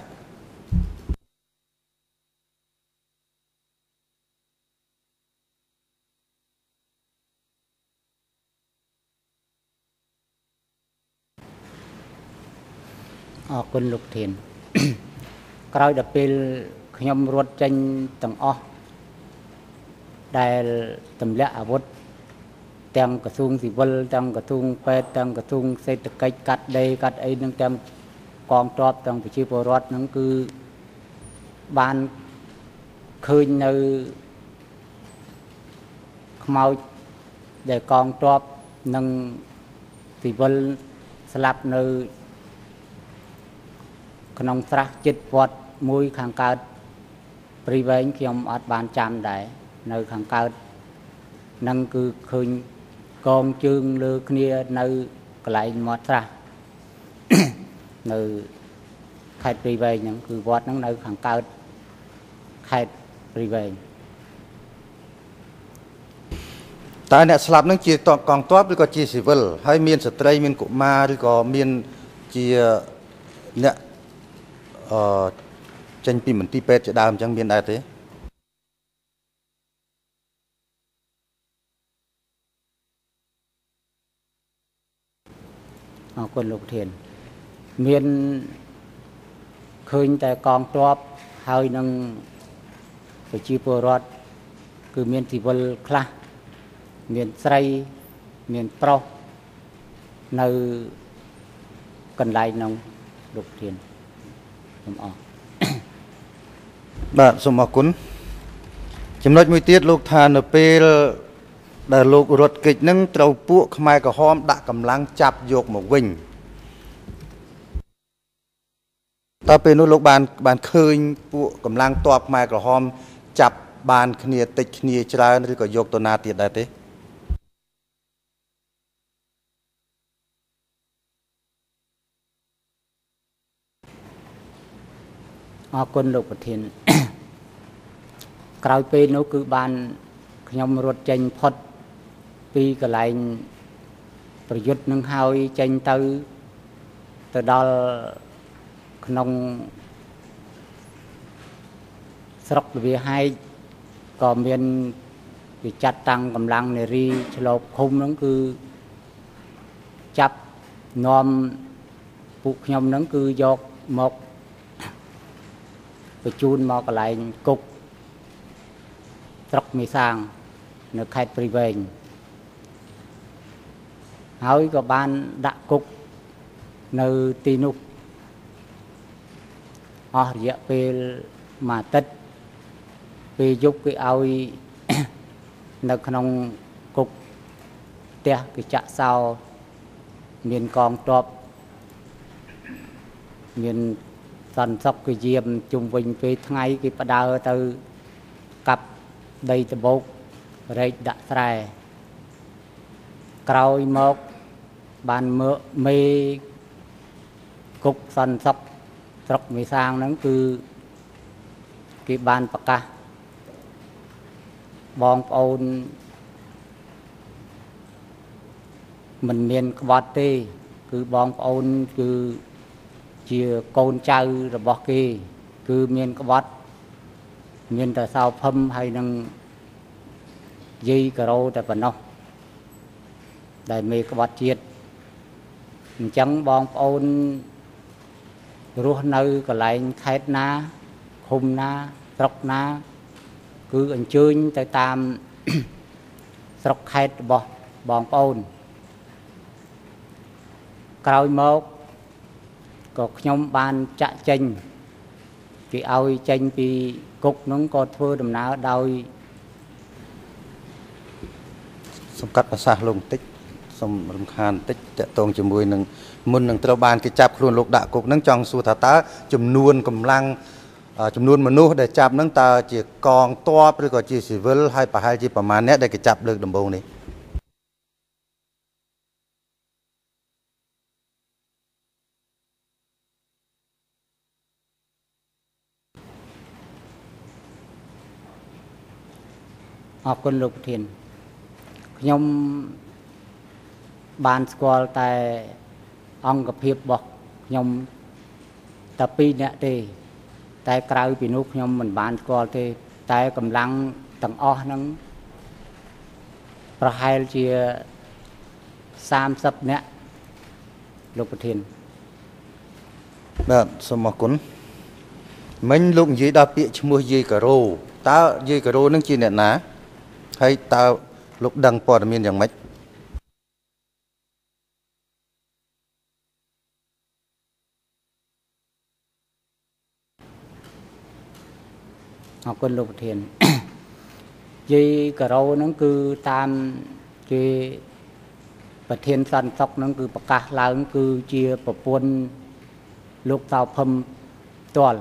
អរគុណលោកធានក្រោយដល់ពេលខ្ញុំរត់ចេញទាំងអស់ ដែលទម្លាក់អាវុធទាំងក្រសួងស៊ីវិលទាំងក្រសួងពេទ្យទាំងក្រសួងសេដ្ឋកិច្ចកាត់ដេរកាត់អីនឹងទាំងកងទ័ពទាំងប្រជាពលរដ្ឋហ្នឹងគឺបានឃើញនៅខ្មោចដែលកងទ័ពនិងស៊ីវិលស្លាប់នៅ ក្នុងស្រះចិត្តវត្តមួយខាងកើតព្រីវែងខ្ញុំអត់បានចាំដែរ នៅខាងកើតនឹងគឺឃើញកងជើងលើគ្នានៅកន្លែងមាត់ស្រះនៅខេត្តព្រីវែងហ្នឹងគឺវត្តហ្នឹងនៅខាងកើតខេត្តព្រីវែងតើអ្នកស្លាប់នឹងជាតកងទ័ពឬក៏ជាស៊ីវិលហើយមានស្ត្រីមានកុមារឬក៏មានជាអ្នកអឺចេញពីមន្ទីរពេទ្យជាដើមអញ្ចឹងមានដែរទេ អរគុណលោកប្រធាន មានឃើញតែកងទ័ពហើយនឹងប្រជាពលរដ្ឋគឺមានស៊ីវិលខ្លះមានស្រីមានប្រុសនៅកន្លែងហ្នឹងលោកប្រធានខ្ញុំអរបាទសូមអរគុណចំណុចមួយទៀតលោកថានៅពេល ដែលលោករត់កិច្ចនឹងត្រូវពួកខ្មែរក្រហមដាក់កម្លាំងចាប់យកមកវិញតើពេលនោះលោកបានបានឃើញពួកកម្លាំងតបខ្មែរក្រហម ចាប់បានគ្នាតិចគ្នាច្រើនឬក៏យកទៅណាទៀតដែរទេអរគុណលោកប្រធានក្រោយពេលនោះគឺបានខ្ញុំរត់ចេញផុត ពីកន្លែងប្រយុទ្ធនឹងហើយចេញទៅទៅដល់ក្នុងស្រុកលវាហែកក៏មានគេចាត់តាំងកម្លាំងនារីឆ្លប់ឃុំហ្នឹងគឺចាប់នាំពួកខ្ញុំហ្នឹងគឺយកមកបញ្ជូនមកកន្លែងគុកស្រុកមេសាង នៅខេត្តព្រីវែង ហើយក៏បានដាក់គុកនៅទីនោះអស់រយៈពេលមួយអាទិត្យពេលយប់គេឲ្យនៅក្នុងគុកផ្ទះគេចាក់សោមានកងទ័ពមានសន្តិសុខគេយាមជុំវិញពេលថ្ងៃគេបដើទៅកាប់ដីដបោករែកដាក់ស្រែក្រោយមក បានមើមេគុកសន្តិសុខស្រុកមេសាងហ្នឹងគឺគេបានប្រកាសបងប្អូនមិនមានក្បត់ទេ គឺបងប្អូនគឺជាកូនចៅរបស់គេ គឺមានក្បត់ មានតែសោភឹមហើយនឹងយាយការ៉ូតែប៉ុណ្ណោះដែលមេក្បត់ជាតិ អញ្ចឹងបងប្អូនរស់នៅកន្លែងខេត្តណាឃុំណាស្រុកណា គឺអញ្ជើញទៅតាមស្រុកខេត្តរបស់បងប្អូន ក្រោយមកក៏ខ្ញុំបានចាក់ចេញគេឲ្យចេញពីគុកនោះក៏ធ្វើដំណើរដោយសំកាត់ប្រសាសន៍លោកបន្តិច សូមរំខានបន្តិចតកតងជាមួយនឹងមុននឹងត្រូវបានគេចាប់ខ្លួនលោកដាក់គុកហ្នឹងចង់សួរថាតើចំនួនកម្លាំងអឺចំនួនមនុស្សដែលចាប់ហ្នឹងតើជាកងទ័ពឬក៏ជាស៊ីវិលហើយប្រហែលជាប្រមាណអ្នកដែលគេចាប់លើកដំបូងនេះអអរគុណលោកប្រធានខ្ញុំ បានស្គាល់តែអង្គភាពរបស់ខ្ញុំតែ2នាក់ទេ តែក្រៅពីនោះខ្ញុំមិនបានស្គាល់ទេ តែកម្លាំងទាំងអស់ហ្នឹងប្រហែលជា30នាក់លោកប្រធានបាទសូមអរគុណមិញលោកនិយាយដល់ពាក្យឈ្មោះយាយការ៉ូតើយាយការ៉ូនឹងជាអ្នកណាហើយតើលោកដឹងព័ត៌មានយ៉ាងម៉េច អរគុណលោកប្រធានយាយការ៉ូហ្នឹងគឺតាមជាប្រធានសន្តិសុខហ្នឹងគឺប្រកាសឡើង គឺជាប្រពន្ធលោកតៅភឹមផ្ទាល់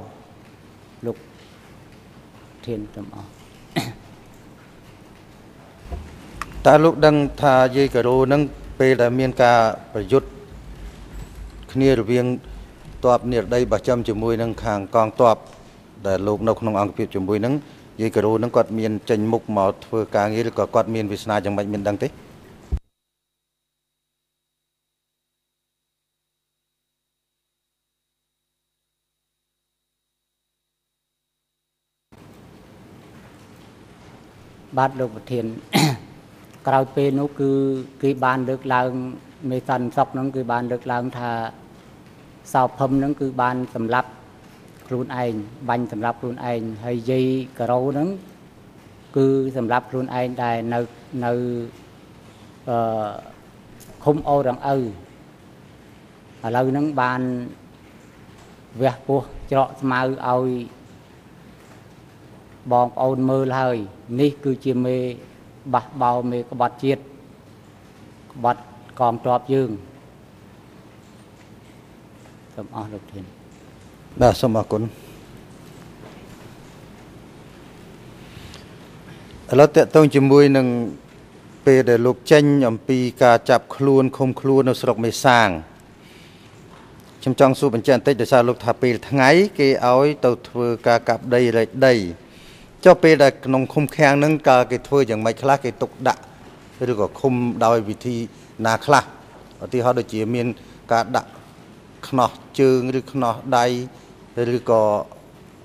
លោកប្រធានទាំងអស់តើលោកដឹងថាយាយការ៉ូនឹងពេលដែលមានការប្រយុទ្ធគ្នារវាងតបនិរដីបោះចំជាមួយនឹងខាងកងតប ដែលលោកនៅក្នុងអង្គភាពជាមួយនឹងយាយការ៉ូនឹងគាត់មានចេញមុខមកធ្វើការងារឬក៏គាត់មានវាសនាយ៉ាងម៉េចមានដឹងទេបាទលោកប្រធានក្រោយពេលនោះគឺគេបានលើកឡើងមេសន្តិសុខហ្នឹងគឺបានលើកឡើងថាសោភឹមហ្នឹងគឺបានសម្លាប់ ខ្លួនឯងបាញ់សម្លាប់ខ្លួនឯងហើយយាយការ៉ូហ្នឹងគឺសម្លាប់ខ្លួនឯងដែរនៅនៅអឺឃុំអូរងឪឥឡូវហ្នឹងបានវះពោះច្រកស្មៅឲ្យបងប្អូនមើលហើយនេះគឺជាមេបះបោមេក្បត់ជាតិក្បត់កងទ័ពយើងសូមអស់លោកធាន បាទសូមអរគុណឥឡូវតកតងជាមួយនឹងពេលដែលលោកចេញ អំពីការចាប់ខ្លួនឃុំខ្លួននៅស្រុកមេសាងខ្ញុំចង់សួរបញ្ជាក់បន្តិចដោយសារលោកថាពេលថ្ងៃ គេឲ្យ ទៅធ្វើការកាប់ដីរែកដីចុះពេលដែលក្នុងឃុំឃាំងហ្នឹងក៏គេធ្វើយ៉ាងម៉េចខ្លះគេទុកដាក់ឬក៏ឃុំដោយវិធីណាខ្លះឧទាហរណ៍ដូចជាមាន ការដាក់ខ្នោះជើងឬខ្នោះដៃ ឬក៏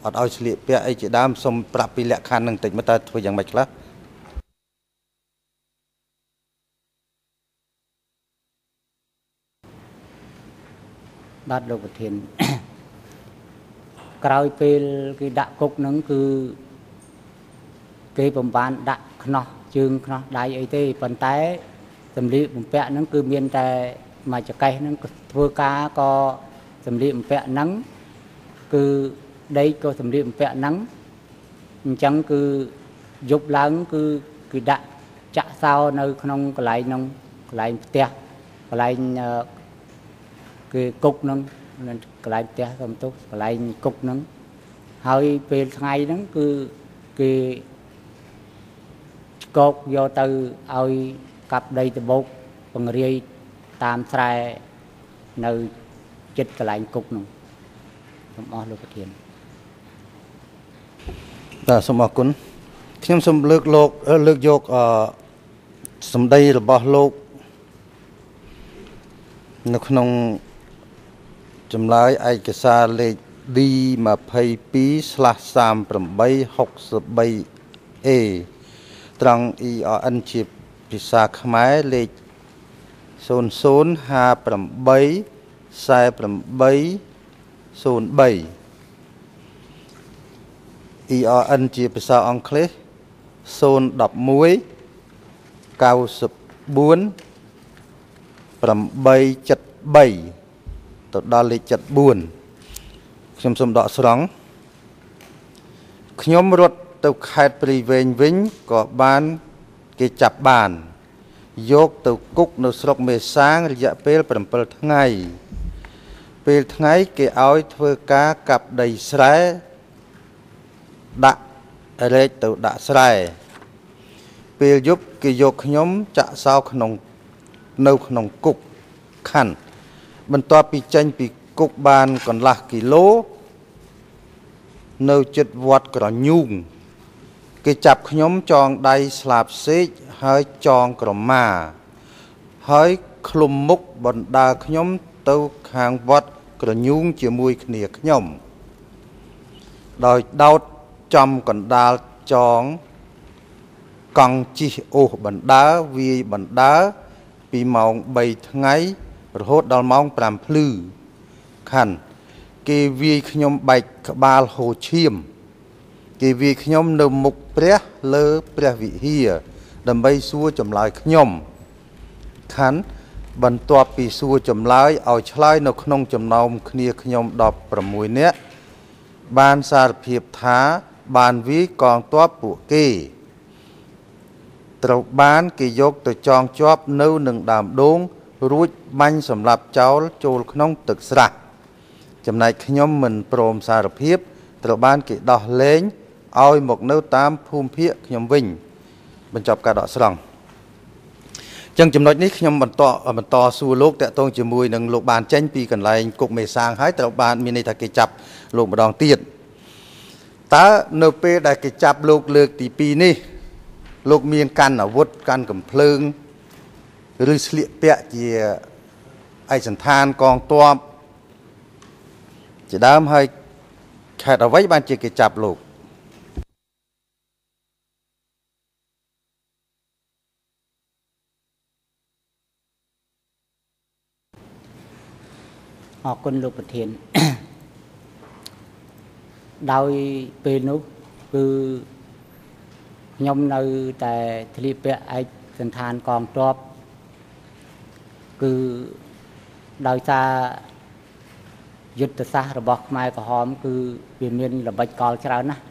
អត់ឲ្យស្លៀកពាក់អីជាដើមសូមប្រាប់ពីលក្ខខណ្ឌហ្នឹងបន្តិចមើលតើធ្វើយ៉ាងម៉េចខ្លះបាទលោកប្រធានក្រោយពេលគេដាក់គុកហ្នឹងគឺគេបំបានដាក់ខ្នោះជើងខ្នោះដៃអីទេប៉ុន្តែសម្លៀកបំពាក់ហ្នឹងគឺមានតែមួយចកេះហ្នឹងក៏ធ្វើការក៏សម្លៀកបំពាក់ហ្នឹង គឺដីក៏សម្លៀកបំពាក់ហ្នឹងអញ្ចឹងគឺយប់ឡើងគឺគឺដាក់ចាក់សោនៅ ក្នុងកន្លែងហ្នឹងកន្លែងផ្ទះកន្លែងអឺគេគុកហ្នឹងនៅកន្លែងផ្ទះសំទុះកន្លែងគុកហ្នឹងហើយពេលថ្ងៃហ្នឹងគឺគេឆ្កោកយកទៅឲ្យកាប់ដីដបោកបង្រាយតាមស្រែនៅចិត្តកន្លែងគុកហ្នឹង សូមអស់លោកប្រធានបាទសូមអរគុណខ្ញុំសូមលើកលោកអឺលើកយកអឺសម្ដីរបស់លោកនៅក្នុងចម្លើយឯកសារលេខ D22/3863A ត្រង់ ERN ជាភាសាខ្មែរលេខ 00584803 ERN ជាភាសាអង់គ្លេស011 94 873ទៅដល់លេខ74ខ្ញុំសូមដកស្រង់ខ្ញុំរត់ទៅខេត្តព្រៃវែងវិញក៏បានគេចាប់បាន យកទៅគុកនៅស្រុកមេសាងរយៈពេល7ថ្ងៃ ពេលថ្ងៃគេឲ្យធ្វើការកាប់ដីស្រែដាក់រែកទៅដាក់ស្រែពេលយប់គេយកខ្ញុំចាក់សោក្នុងនៅក្នុងគុកខណ្ឌបន្ទាប់ពីចេញពីគុកបានកន្លះគីឡូនៅចិត្តវត្តក្រញូងគេចាប់ខ្ញុំចងដៃស្លាបសេកហើយចងក្រមាហើយឃ្លុំមុខបណ្ដើរខ្ញុំទៅខាងវត្ត ក្រញូងជាមួយគ្នាខ្ញុំ ដោយដោតចំកណ្ដាលចង កង់ជីសអូសបណ្ដើរវាយបណ្ដើរពីម៉ោង3ថ្ងៃរហូតដល់ម៉ោង5ភ្លឺខណ្ឌគេវាយខ្ញុំបែកក្បាលហូរឈាម គេវាយខ្ញុំនៅមុខព្រះលើព្រះវិហារដើម្បីសួរចម្លើយខ្ញុំខណ្ឌ បន្ទាប់ពីសួរចម្លើយឲ្យឆ្លើយនៅក្នុងចំណោមគ្នាខ្ញុំ16នាក់បានសារភាពថាបានវាយកងទ័ពពួកគេត្រូវបានគេយកទៅចងជាប់នៅនឹងដើមដូង រួចបាញ់សម្លាប់ចោលចូលក្នុងទឹកស្រះចំណែកខ្ញុំមិនព្រមសារភាពត្រូវបានគេដោះលែងឲ្យមកនៅតាមភូមិភាគខ្ញុំវិញ បញ្ចប់ការដកស្រង់ ចឹងចំណុចនេះខ្ញុំបន្តបន្តសួរលោកតកតងជាមួយនឹងលោកបានចេញពីកន្លែងគុកមេសាងហើយត្រូវបានមានន័យថាគេចាប់លោកម្ដងទៀតតើនៅពេលដែលគេចាប់លោកលើកទី2នេះ លោកមានកាន់អាវុធកាន់កំភ្លើងឬស្លៀកពាក់ជាឯកសន្តានកងទ័ពជាដើមហើយខេត្តអ្វីបានជាគេចាប់លោក អរគុណលោកប្រធានដោយពេលនោះគឺខ្ញុំនៅតែធ្លាពាក់ឯកសន្តានកងទ័ពគឺដោយសារយុទ្ធសាស្ត្ររបស់ខ្មែរក្រហម គឺវាមានល្បិចកលច្រើនណាស់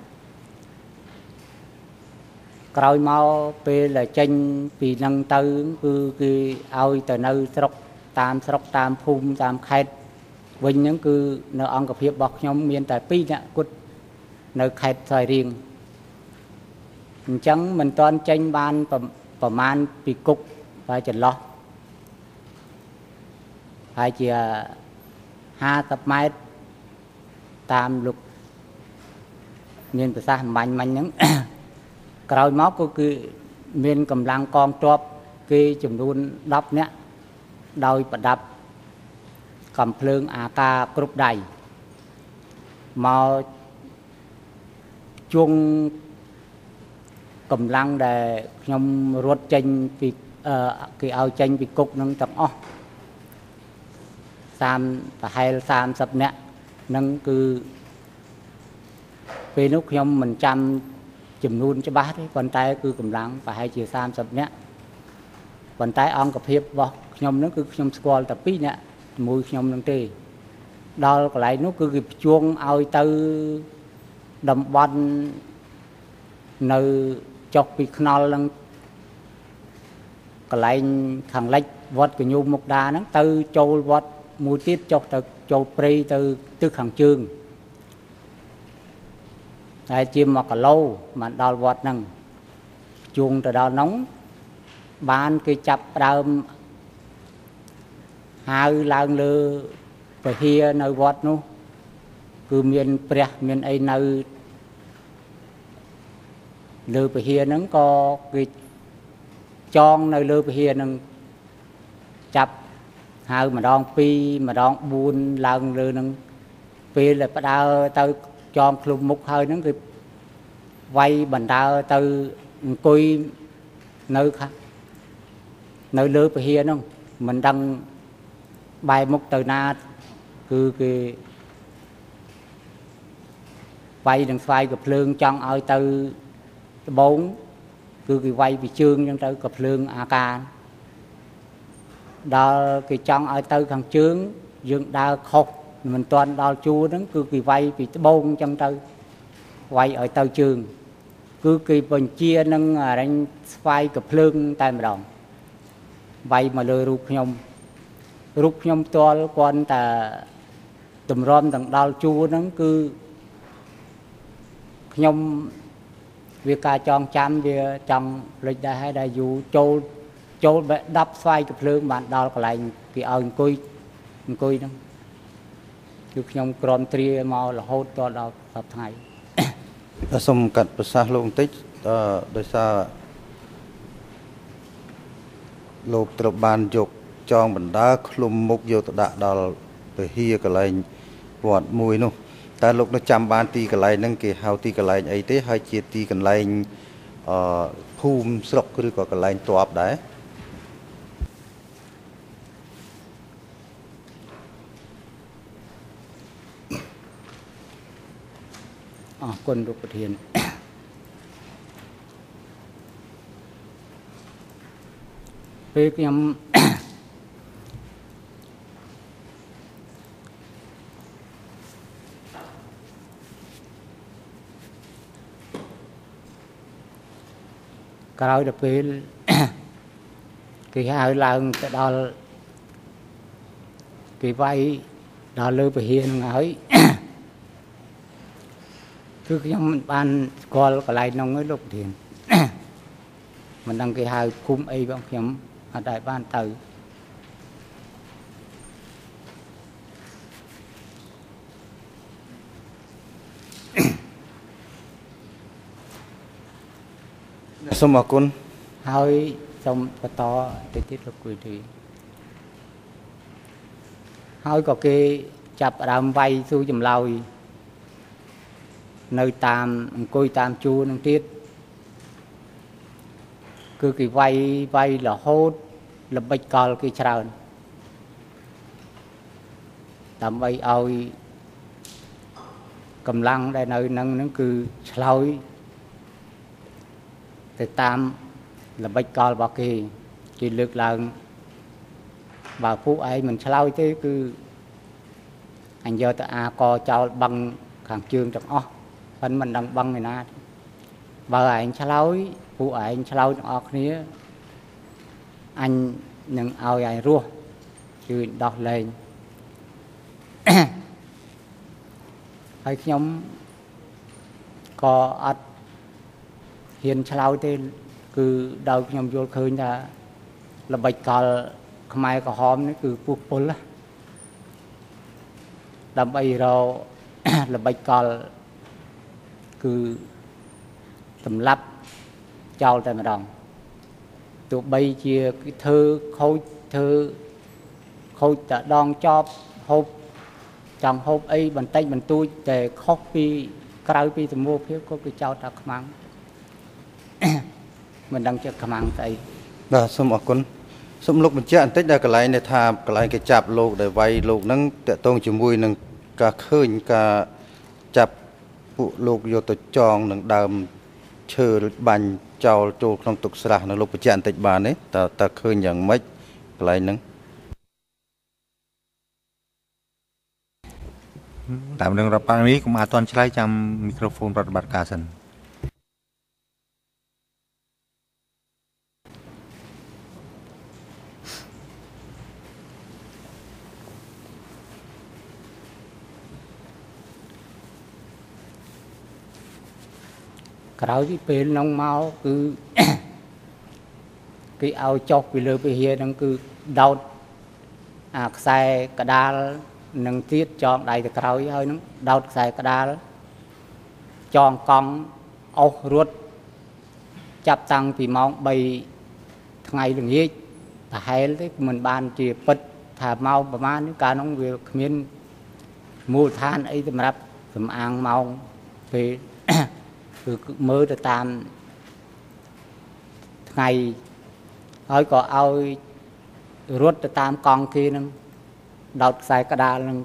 ក្រោយមកពេលដែលចេញពីនឹងទៅ គឺគេឲ្យទៅនៅស្រុកតាមស្រុកតាមភូមិតាមខេត្ត វិញហ្នឹងគឺនៅអង្គភាពរបស់ខ្ញុំមានតែ2នាក់គត់នៅខេត្តស្វាយរៀងអញ្ចឹងមិនទាន់ចេញបានប្រប្រមាណពីគុកហើយចន្លោះហើយជា50ម៉ែត្រតាមលោកមានប្រសាសន៍អំបញ្ញមិញហ្នឹងក្រោយមកក៏គឺមានកម្លាំងកងទ័ពគេចំនួន10នាក់ដោយប្រដាប់ កំភ្លើងអាការគ្រប់ដៃមកជួងកម្លាំងដែលខ្ញុំរត់ចេញពីអឺគេឲ្យចេញពីគុកនឹងទាំងអស់30ប្រហែល30នាក់នឹងគឺពេលនោះខ្ញុំមិនចាំចំនួនច្បាស់ទេប៉ុន្តែគឺកម្លាំងប្រហែលជា30នាក់ប៉ុន្តែអង្គភាពរបស់ខ្ញុំនឹងគឺខ្ញុំស្គាល់តែ2នាក់ ជាមួយខ្ញុំនឹងទេ ដល់កន្លែងនោះគឺគេភ្ជួងឲ្យទៅតំបន់នៅចុះពីខ្នល់នឹងកន្លែងខាងលិចវត្តកញូមុខដាហ្នឹងទៅចូលវត្តមួយទៀតចុះទៅចូលព្រៃទៅទិសខាងជើងតែជា1គីឡូបានដល់វត្តហ្នឹងជួងទៅដល់ហ្នឹងបានគេចាប់ដើម ហៅឡើងលើពហិយនៅវត្តនោះគឺមានព្រះមានអីនៅលើពហិយហ្នឹងក៏គេចងនៅលើពហិយហ្នឹងចាប់ហៅម្ដង2ម្ដង4ឡើងលើហ្នឹងពេលដែលផ្ដើទៅចងឃ្លុំមុខហើយហ្នឹងគឺវាយបណ្ដើទៅអង្គុយនៅខានៅលើពហិយហ្នឹងមិនដឹង បែរមុខទៅណាគឺគេវាយនឹងស្វាយកភ្លើងចង់ឲ្យទៅដបងគឺគេវាយពីជើងអញ្ចឹងទៅកភ្លើងអាការដល់គេចង់ឲ្យទៅខាងជើងយើងដើរខុសមិនទាន់ដល់ជួរហ្នឹងគឺគេវាយពីដបងអញ្ចឹងទៅវាយឲ្យទៅជើង គឺគេបញ្ជានឹងរែងស្វាយកភ្លើងតែម្ដងវាយមកលើរូបខ្ញុំ រូបខ្ញុំផ្ទាល់គាត់តែតម្រាំទាំងដល់ជួរហ្នឹងគឺខ្ញុំវាការចងចាំវាចង់ភ្លេចដែរហើយដែលយូរចូលចូលបែ10ស្វាយកភ្លើងបានដល់កន្លែងគេឲ្យអង្គុយអង្គុយហ្នឹងគឺខ្ញុំក្រំត្រាមករហូតដល់ដល់សប្តាហ៍ថ្ងៃសូមកាត់ប្រសាសន៍លោកបន្តិចអឺដោយសារលោកត្រូវបានយក ចងបណ្ដាឃ្លុំមុខយកទៅដាក់ដល់ពហិកន្លែងវត្តមួយនោះតើលោកនៅចាំបានទីកន្លែងហ្នឹងគេហៅទីកន្លែងអីទេហើយជាទីកន្លែងអឺភូមិស្រុកឬក៏កន្លែងតបដែរអរគុណលោកប្រធានពេលខ្ញុំ ក្រោយដល់ពេលគេហៅឡើងទៅដល់គេវាយដល់លើពហិនឹងហើយគឺខ្ញុំមិនបានស្គាល់កន្លែងនោះទេលោកប្រធានមិនដឹងគេហៅភូមិអីបងខ្ញុំអត់ដែរបានទៅ សូមអរគុណហើយសូមបន្តទៅទៀតលោកគួយទីហើយក៏គេចាប់ផ្ដើមវាយស៊ូចម្លើយនៅតាមអង្គុយតាមជួរនឹងទៀតគឺគេវាយវាយរហូតល្បិចកលគេច្រើនដើម្បីឲ្យកម្លាំងដែលនៅនឹងហ្នឹងគឺឆ្លើយ ទៅតាមល្បិចកលរបស់គេគេលើកឡើងបើពួកឯងមិនឆ្លើយទេគឺអញយកទៅអាកចោលបឹងខាងជើងទាំងអស់ប៉ិនមិនដឹងបឹងឯណាទេបើឯងឆ្លើយពួកឯងឆ្លើយទាំងអស់គ្នាអញនឹងឲ្យឯងរស់ជួយដោះលែងហើយខ្ញុំក៏អត់ ហ៊ានឆ្លោយទេ គឺដោយខ្ញុំយល់ឃើញថាល្បិចកលខ្មែរក្រហមនេះគឺពុះពុលណាដើម្បីរកល្បិចកលគឺសម្លាប់ចោលតែម្ដងទោះបីជាគេធ្វើខូចធ្វើខូចតែដងចប់ហូបចង់ហូបអីបន្តិចបន្តួចតែខុសពីក្រៅពីសមូហភាពក៏គេចោទថាខ្មាំង មិនដឹងជាខ្មាំងស្អីបាទសូមអរគុណសូមលោកបញ្ជាក់បន្តិចដល់កន្លែងនេះថាកន្លែងគេចាប់លោកដែលវាយលោកហ្នឹងតកតងជាមួយនឹងការឃើញការចាប់ពួកលោកយកទៅចងនឹងដើមឈើឬបាញ់ចោលចូលក្នុងទឹកស្រះនៅលោកបញ្ជាក់បន្តិចបានទេតើតើឃើញយ៉ាងម៉េចកន្លែងហ្នឹងតាមរឿងរាប់ប៉ានេះកុំអាចតន់ឆ្លើយចាំមីក្រូហ្វូនប្រតិបត្តិការសិន ក្រោយពីពេលហ្នឹងមកគឺគេឲ្យចុះពីលើពហិហ្នឹងគឺដោតអាខ្សែកដាលនឹងទៀតចងដៃទៅក្រោយហើយហ្នឹងដោតខ្សែកដាលចងកង់អស់រត់ចាប់តាំងពីម៉ោង3ថ្ងៃល្ងាចប្រហែលទេមិនបានជាពិតថាម៉ោងប្រហែលនេះកាលហ្នឹងវាគ្មានមូលដ្ឋានអីសម្រាប់សំអាងម៉ោងពេល គឺមើលទៅតាមថ្ងៃហើយក៏ឲ្យរត់ទៅតាមកង់គេនឹងដោតខ្សែក្តាលនឹង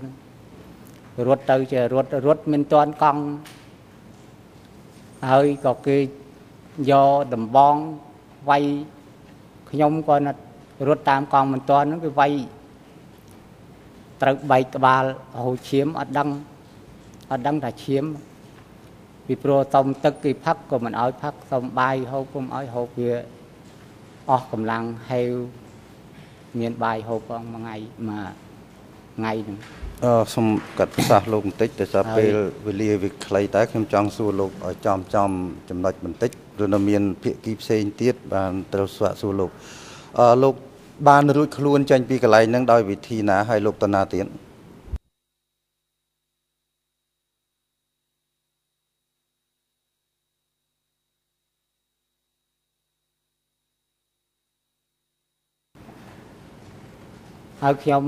រត់ទៅជារត់រត់មិនទាន់កង់ហើយក៏គេយកដំបងវាយខ្ញុំក៏ណាត់រត់តាមកង់មិនទាន់ហ្នឹងគេវាយត្រូវបែកក្បាលហូរឈាមអត់ដឹងអត់ដឹងថាឈាម ពីព្រោះសុំទឹកគេផឹកក៏មិនឲ្យផឹកសុំបាយហូបក៏មិនឲ្យហូបវាអស់កម្លាំងហេវមានបាយហូបផងមួយថ្ងៃមួយថ្ងៃហ្នឹងអឺសូមកាត់ប្រសាសន៍លោកបន្តិចដោយសារហើយពេលវេលាវាខ្លីតែខ្ញុំចង់សួរលោកឲ្យចំចំចំណុចបន្តិចព្រោះនៅមានភាគីផ្សេងទៀតបានត្រូវស្វាក់សួរលោកអឺលោកបានរួចខ្លួនចេញពីកន្លែងហ្នឹងដោយវិធីណាហើយលោកតណាទៀតអ ហើយខ្ញុំ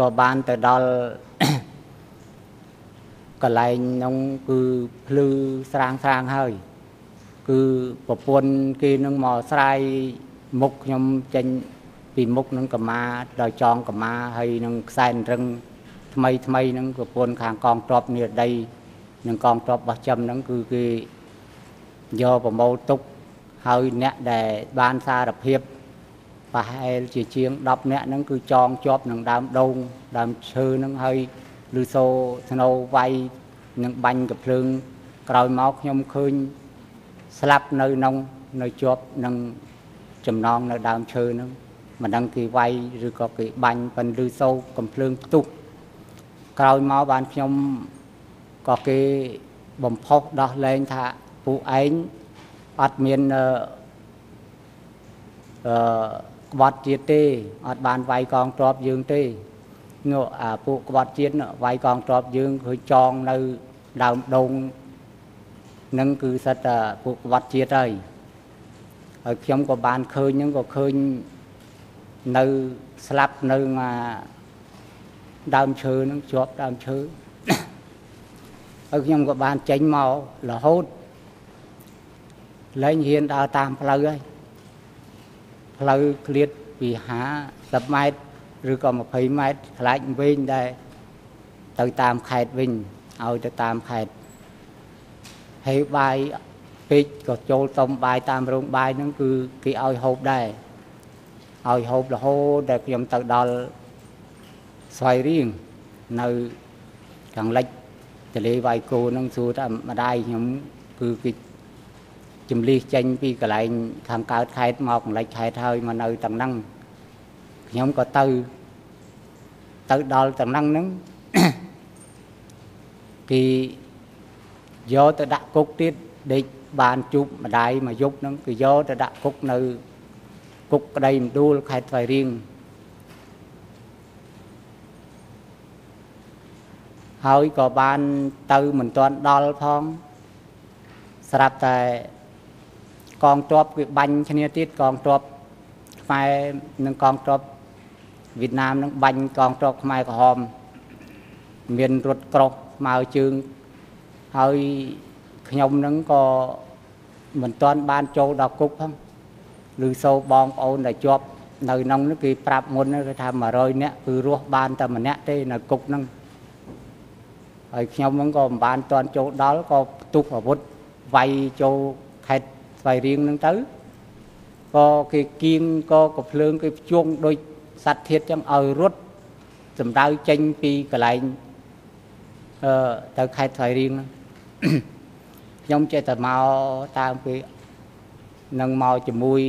ក៏បានទៅដល់កន្លែងនោះគឺភ្លឺស្រាងស្រាងហើយ គឺប្រពន្ធគេនឹងមកស្រាយមុខខ្ញុំចេញពីមុខនឹងកម្មាដល់ចងកម្មាហើយនឹងខ្សែរឹងថ្មីថ្មីនឹងប្រពន្ធខាងកងទ័ពនិរដីនិងកងទ័ពបោះចំហ្នឹងគឺគេយកប្រមូលទុកហើយអ្នកដែលបានសារភាព ប្រហែលជាជាង10នាក់ហ្នឹងគឺចងជាប់នឹងដើមដូងដើមឈើហ្នឹងហើយឬសូស្នូវាយនឹងបាញ់កំភ្លើងក្រោយមកខ្ញុំឃើញស្លាប់នៅក្នុងនៅជាប់នឹងចំណងនៅដើមឈើហ្នឹងមិនដឹងគេវាយឬក៏គេបាញ់ប៉ិនឬសូកំភ្លើងផ្ទុះក្រោយមកបានខ្ញុំក៏គេបំផុសដោះលែងថាពួកឯងអត់មានអឺ ក្បត់ជាតិទេអត់បានវាយកងទ្របយើងទេនោះអាពួកក្បត់ជាតិវាយកងទ្របយើងឃើញចងនៅដើមដូងនឹងគឺសិតតែពួកក្បត់ជាតិហើយហើយខ្ញុំក៏បានឃើញហ្នឹងក៏ឃើញនៅស្លាប់នៅដើមឈើហ្នឹងជាប់ដើមឈើហើយខ្ញុំក៏បានចេញមករហូតលែងហ៊ានដើរតាមផ្លូវហើយ ផ្លូវឃ្លាតពី50ម៉ែត្រឬក៏20ម៉ែត្រខ្លាចវិញដែរទៅតាមខេត្តវិញឲ្យទៅតាមខេត្តហើយបាយពេកក៏ចូលต้มបាយតាមរោងបាយហ្នឹងគឺគេឲ្យហូបដែរឲ្យហូបរហូតដែលខ្ញុំទៅដល់ស្វាយរៀងនៅខាងលិចទលេវាយគោហ្នឹងសួរថាម្ដាយខ្ញុំគឺគេ ជំលះចេញពីកន្លែងខាងកើតខេត្តមកកន្លែងខេត្តហើយមកនៅទាំងហ្នឹងខ្ញុំក៏ទៅទៅដល់ទាំងហ្នឹងហ្នឹងគេយកទៅដាក់គុកទៀតដេកបានជួបម្ដាយមកយប់ហ្នឹងគឺយកទៅដាក់គុកនៅគុកក្តីមដួលខេត្តស្វាយរៀងហើយក៏បានទៅមិនទាន់ដល់ផងស្រាប់តែ កងទ័ពវាបាញ់គ្នាទៀតកងទ័ពខ្មែរនិងកងទ័ពវៀតណាមនឹងបាញ់កងទ័ពខ្មែរក្រហម មានរថក្រោះស្មើជើងហើយខ្ញុំនឹងក៏មិនទាន់បានចូលដល់គុកផងឬសូបងប្អូនដែលជាប់នៅក្នុងនោះគេប្រាប់មុនគេថា100នាក់គឺរស់បានតែម្នាក់ទេនៅគុកហ្នឹងហើយខ្ញុំហ្នឹងក៏មិនបានទាន់ចូលដល់ក៏ផ្ទុះអាវុធវាយចូលខេត្ត ស្វាយរៀងហ្នឹងទៅក៏គេគៀងក៏កភ្លើងគេភ្ជង់ដូចសត្វធាតចឹងឲ្យរត់សម្ដៅចេញពីកន្លែងអឺទៅខេត្តស្វាយរៀងហ្នឹងខ្ញុំចេះតែមកតាមពីនឹងមកជាមួយ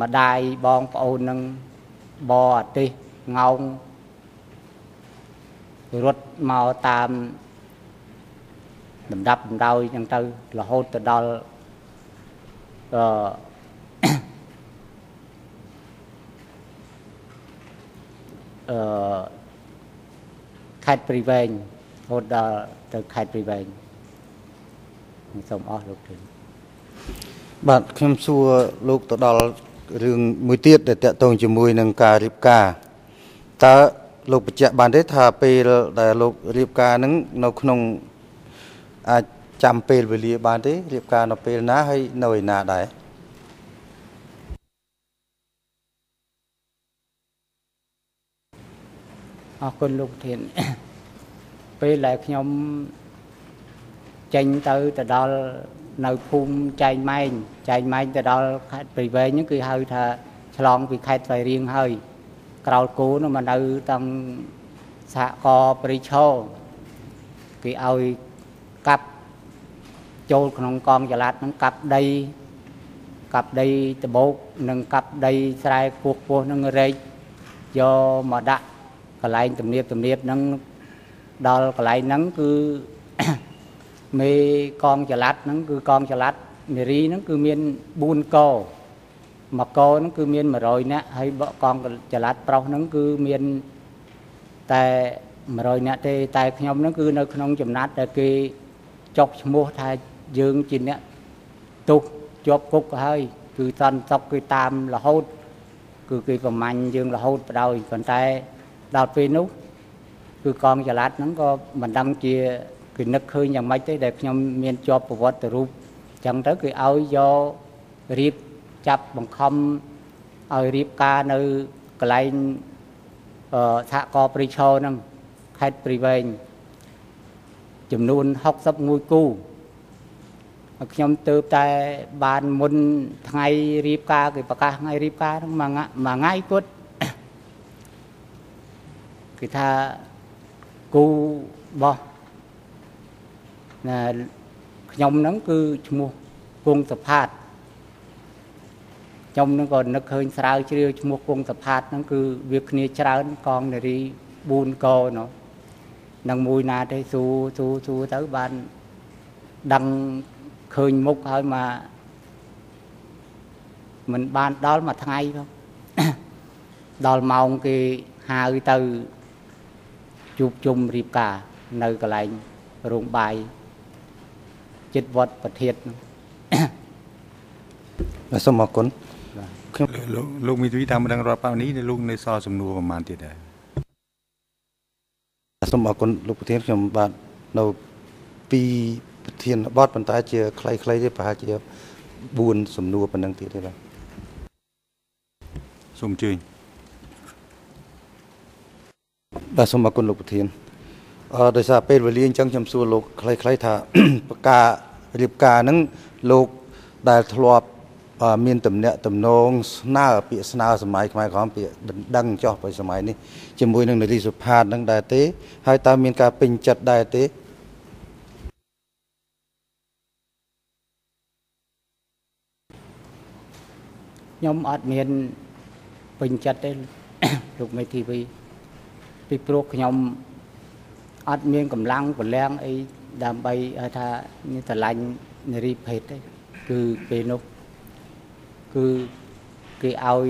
ម្ដាយបងប្អូននឹងបរអាទេសងោងរត់មកតាមដំដាប់ដំដោយចឹងទៅរហូតទៅដល់ អឺអឺខេត្តព្រៃវែងរហូតដល់ទៅខេត្តព្រៃវែងសូមអរលោកគ្រូបាទខ្ញុំសួរលោកទៅដល់រឿងមួយទៀតដែលតកតងជាមួយនឹងការរៀបការតើលោកបញ្ជាក់បានទេថាពេលដែលលោករៀបការនឹងនៅក្នុងអាច ចាំពេលវេលាបានទេរៀបការនៅពេលណាហើយនៅឯណាដែរអរគុណលោកធានពេលដែលខ្ញុំចេញទៅទៅដល់នៅភូមិចែងម៉ែងចែងម៉ែងទៅដល់ខេត្តព្រៃវែងហ្នឹងគឺហៅថាឆ្លងពីខេត្តស្វាយរៀងហើយក្រោលគោនោះមកនៅតាមសហកព្រៃឈរគេឲ្យកាប់ ចូលក្នុងកងចល័តហ្នឹងកាប់ដីកាប់ដីដបោកនិងកាប់ដីស្រែពោះពោះនឹងរែកយកមកដាក់កន្លែងទំនៀបទំនៀបហ្នឹងដល់កន្លែងហ្នឹងគឺមេកងចល័តហ្នឹងគឺកងចល័តនារីហ្នឹងគឺមាន4កោមួយកោហ្នឹងគឺមាន100នាក់ហើយកងចល័តប្រុសហ្នឹងគឺមានតែ100នាក់ទេតែខ្ញុំហ្នឹងគឺនៅក្នុងចំណាត់ដែលគេចុះឈ្មោះថា យើងជាអ្នកទុះជាប់គុកហើយ គឺសន្តិសុខគឺតាមរហូត គឺគេប្រមាញ់យើងរហូតបដោយប៉ុន្តែដល់ពេលនោះគឺកងចល័តហ្នឹងក៏មិនដឹងជាគឺនឹកឃើញយ៉ាងម៉េចទេដែលខ្ញុំមានជាប់ប្រវត្តិរូបអញ្ចឹងទៅគឺឲ្យយករៀបចាប់បង្ខំឲ្យរៀបការនៅកន្លែងអឺសហករណ៍ព្រៃឈរហ្នឹងខេត្តព្រៃវែងចំនួន61គូហើយ ខ្ញុំទៅតែបានមុនថ្ងៃរៀបការគេប្រកាសថ្ងៃរៀបការហ្នឹងមួយថ្ងៃមួយថ្ងៃគាត់គឺថាគូបោះណាខ្ញុំហ្នឹងគឺឈ្មោះគង់សផាតខ្ញុំហ្នឹងក៏នឹកឃើញស្រាវជ្រាវឈ្មោះគង់សផាតហ្នឹងគឺវាគ្នាច្រើនកងនារី4កនោះនឹងមួយណាទេស៊ូស៊ូស៊ូទៅបានដឹង ឃើញមុខហើយមកមិនបានដល់មួយថ្ងៃផងដល់ម៉ោងគេហៅទៅជួបជុំរៀបការនៅកន្លែងរោងបាយចិត្តវត្តប្រធានហ្នឹងបាទសូមអរគុណខ្ញុំលោកលោកមីទ្វីតាមដឹងរដ្ឋបាលនេះលោកនៅសល់សំណួរប្រមាណទៀតដែរសូមអរគុណលោកប្រធានខ្ញុំបាទនៅពី ប្រធានបទប៉ុន្តែជាខ្លីៗទេប្រហែលជា4សំណួរប៉ុណ្ណឹងទៀតទេបាទសូមអញ្ជើញបាទសូមអរគុណលោកប្រធានអឺដោយសារពេលវេលាអញ្ចឹងខ្ញុំសួរលោកខ្លីៗថាប្រការរៀបការហ្នឹងលោកដែលធ្លាប់អឺមានតំណាក់តំណងស្នើពាក្យស្នើសម័យខ្មែរក្រមពាក្យដណ្ដឹងចោះពីសម័យនេះជាមួយនឹងនារីសុផាតហ្នឹងដែរទេហើយតើមានការពេញចិត្តដែរទេ ខ្ញុំអត់មានពេញចិត្តទេលោកមេធាវីពីព្រោះខ្ញុំអត់មានកម្លាំងពលំអីដើម្បីឲ្យថាមានស្រឡាញ់នារីភេទទេគឺពេលនោះគឺគេឲ្យ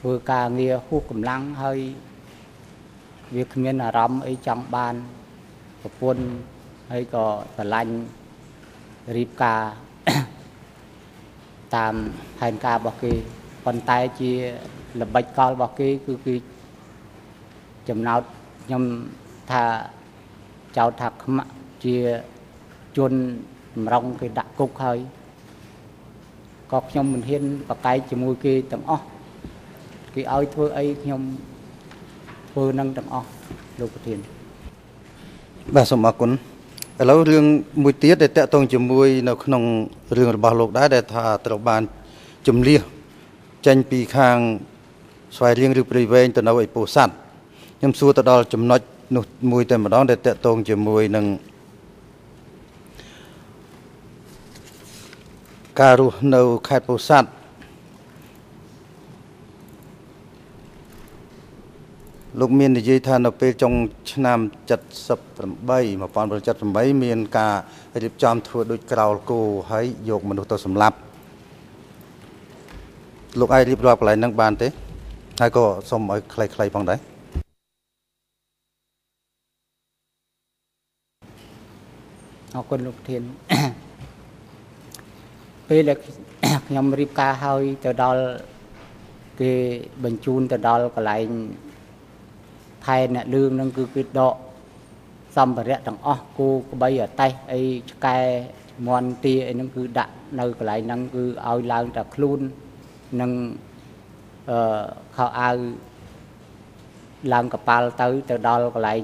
ធ្វើការងារហួសកម្លាំងហើយវាគ្មានអារម្មណ៍អីចង់បានប្រពន្ធហើយក៏ស្រឡាញ់រៀបការតាមផែនការរបស់គេ ប៉ុន្តែជាល្បិចកលរបស់គេគឺគឺចំណោទខ្ញុំថាចោទថាខ្មាក់ជាជនចម្រុងគេដាក់គុកហើយក៏ខ្ញុំមិនហ៊ានប្រកែកជាមួយគេទាំងអស់គេឲ្យធ្វើអីខ្ញុំធ្វើនឹងទាំងអស់លោកប្រធានបាទសូមអរគុណឥឡូវរឿងមួយទៀតដែលតកតងជាមួយនៅក្នុងរឿងរបស់លោកដែរដែលថាត្រូវបានជំលះ ចេញពីខាង ស្វ័យរៀងឬព្រៃវែងទៅនៅឯពោធិ៍សាត់ខ្ញុំសួរទៅដល់ចំណុចនោះមួយតែម្ដងដែលតកតងជាមួយនឹងការរស់នៅខេត្តពោធិ៍សាត់លោកមាននិយាយថានៅពេលចុងឆ្នាំ78 1978មាន ការរៀបចំធ្វើដូចក្រោលគោហើយយកមនុស្សទៅសម្លាប់ លោកអាចរៀបរាប់កន្លែងហ្នឹងបានទេហើយក៏សូមឲ្យខ្លីៗផងដែរអរគុណលោកប្រធានពេលដែលខ្ញុំរៀបការហើយទៅដល់គេបញ្ជូនទៅដល់កន្លែងផែនអ្នកលឿងហ្នឹងគឺគេដកសម្ភារៈទាំងអស់គោក្បីអតេះអីឆ្កែមន់ទាអីហ្នឹងគឺដាក់នៅកន្លែងហ្នឹងគឺឲ្យឡើងតែខ្លួន នឹងអឺខោអាវឡើងកប៉ាល់ទៅទៅដល់កន្លែង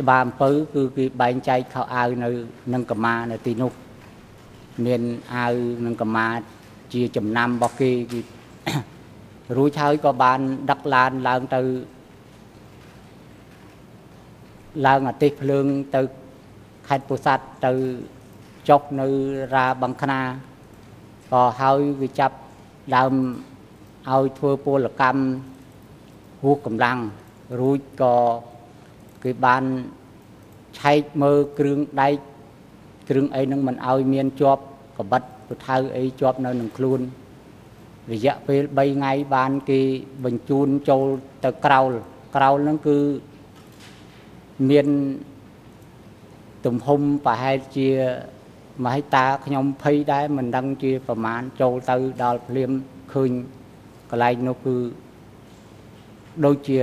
ច្បារអំពៅគឺគេបែងចែកខោអាវនៅនឹងកម្មានៅទីនោះមានអាវនឹងកម្មាជាចំណាំរបស់គេគឺរួចហើយក៏បានដឹកឡានឡើងទៅឡើងអាទិសភ្លើងទៅខេត្តពោធិ៍សាត់ទៅចុះនៅរាបបង្ខ្នា ក៏ហើយវាចាប់ដើមឲ្យធ្វើពលកម្មហួសកម្លាំងរួចក៏គេបានឆែកមើលគ្រឿងដែកគ្រឿងអីហ្នឹងមិនឲ្យមានជាប់កបិតពុថៅអីជាប់នៅនឹងខ្លួនរយៈពេល3ថ្ងៃបានគេបញ្ជូនចូលទៅក្រោលក្រោលហ្នឹងគឺមានទំហំប្រហែលជា មហិតាខ្ញុំភ័យដែរមិនដឹងជាប្រមាណចូលទៅដល់ភ្លាមឃើញកន្លែងនោះគឺដូចជា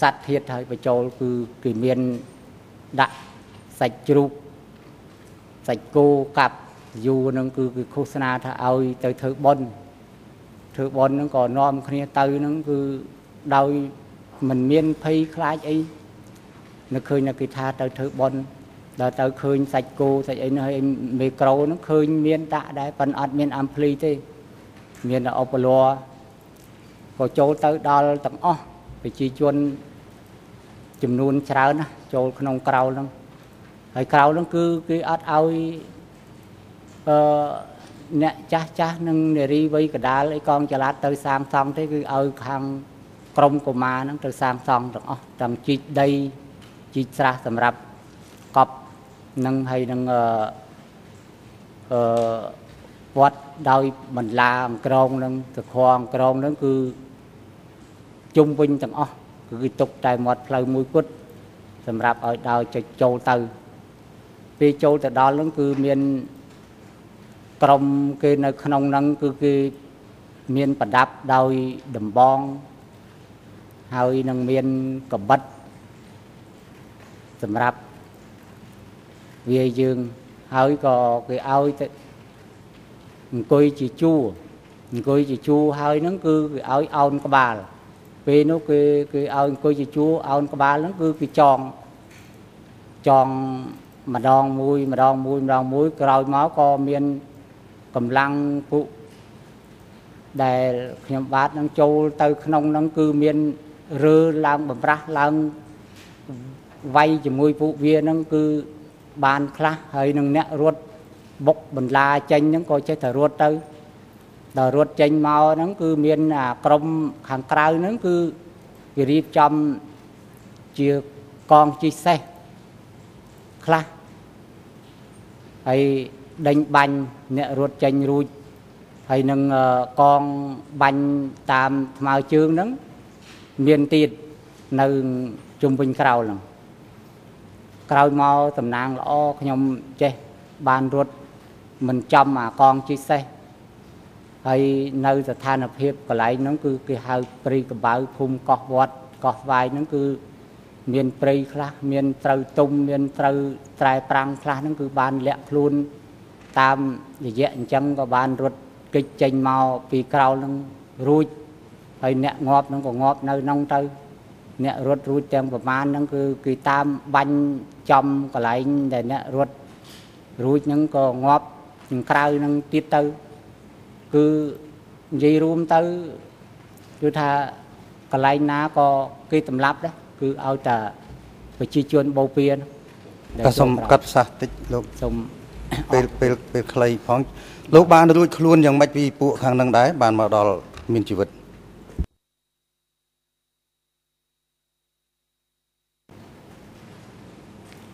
សត្វធាតហើយបញ្ចូលគឺគេមានដាក់សាច់ជ្រូកសាច់គោកាប់យូរហ្នឹងគឺគឺឃោសនាថាឲ្យទៅធ្វើបុណ្យធ្វើបុណ្យហ្នឹងក៏នាំគ្នាទៅហ្នឹងគឺដោយមិនមានភ័យខ្លាចអីនៅឃើញនៅគេថាទៅធ្វើបុណ្យ ដល់ទៅឃើញសាច់គោសាច់អីនោះហើយមេក្រូហ្នឹងឃើញមានដាក់ដែរប៉ុន្តែអត់មានអាំភ្លីទេ មានតែអបលរក៏ចូលទៅដល់ទាំងអស់ប្រជាជនចំនួនច្រើនណាចូលក្នុងក្រៅហ្នឹងហើយក្រៅហ្នឹងគឺគេអត់ឲ្យអឺអ្នកចាស់ចាស់និងនារីវ័យកដាលអីកងចល័តទៅសាងសង់ទេគឺឲ្យខាងក្រមកុមារហ្នឹងទៅសាងសង់ទាំងអស់ទាំងជីកដីជីកស្រះសម្រាប់កប់ នឹងហើយនឹងអឺអឺវត្តដោយបន្លាអង្ក្រងនឹងតខអង្ក្រងនឹងគឺជុំវិញទាំងអស់គឺគេទុកតែមាត់ផ្លូវមួយគត់សម្រាប់ឲ្យដើរចុចចូលទៅពេលចូលទៅដល់នឹងគឺមានក្រុមគេនៅក្នុងហ្នឹងគឺគេមានប្រដាប់ដោយដំបងហើយនឹងមានកបិតសម្រាប់ វាយើងហើយក៏គេឲ្យទៅអង្គុយជាជួរអង្គុយជាជួរហើយហ្នឹងគឺគេឲ្យអោនក្បាលពេលនោះគេគេឲ្យអង្គុយជាជួរអោនក្បាលហ្នឹងគឺគេចងចងម្ដងមួយម្ដងមួយម្ដងមួយក្រោយមកក៏មានកម្លាំងពួកដែលខ្ញុំបាទនឹងចូលទៅក្នុងហ្នឹងគឺមានរើឡើងបំរាស់ឡើងវាយជាមួយពួកវាហ្នឹងគឺ បានខ្លះហើយនឹងអ្នករត់បុកបន្លាចេញហ្នឹងក៏ចេះតែរត់ទៅដល់រត់ចេញមកហ្នឹងគឺមានអាក្រុមខាងក្រៅហ្នឹងគឺគេរៀបចំជាកងជិះសេះខ្លះហើយដេញបាញ់អ្នករត់ចេញរួចហើយនឹងកងបាញ់តាមថ្មើរជើងហ្នឹងមានទៀតនៅជុំវិញក្រៅហ្នឹង ក្រោយមកតំណាងល្អខ្ញុំចេះបានរត់មិនចំអាកងជីសេះហើយនៅស្ថានភាពកន្លែងហ្នឹងគឺគេហៅព្រៃកបៅភូមិកោះវត្តកោះស្វាយហ្នឹងគឺមានព្រៃខ្លះមានត្រូវទុំមានត្រូវត្រែប្រាំងខ្លះហ្នឹងគឺបានលាក់ខ្លួនតាមរយៈអញ្ចឹងក៏បានរត់គេចចេញមកពីក្រៅហ្នឹងរួចហើយអ្នកងាប់ហ្នឹងក៏ងាប់នៅក្នុងទៅ អ្នករត់រួចទាំងប្រមាណហ្នឹងគឺគឺតាមបាញ់ចំកន្លែងដែលអ្នករត់រួចហ្នឹងក៏ងាប់ខាងក្រៅហ្នឹងទៀតទៅ គឺនិយាយរួមទៅគឺថាកន្លែងណាក៏គេតម្លាប់ដែរគឺឲ្យតែប្រជាជនបូព៌ានតែសូមកាត់ប្រសាសន៍តិចលោកសូមពេលពេលពេលខ្លីផងលោកបានរួចខ្លួនយ៉ាងម៉េចពីពួកខាងនឹងដែរបានមកដល់មានជីវិត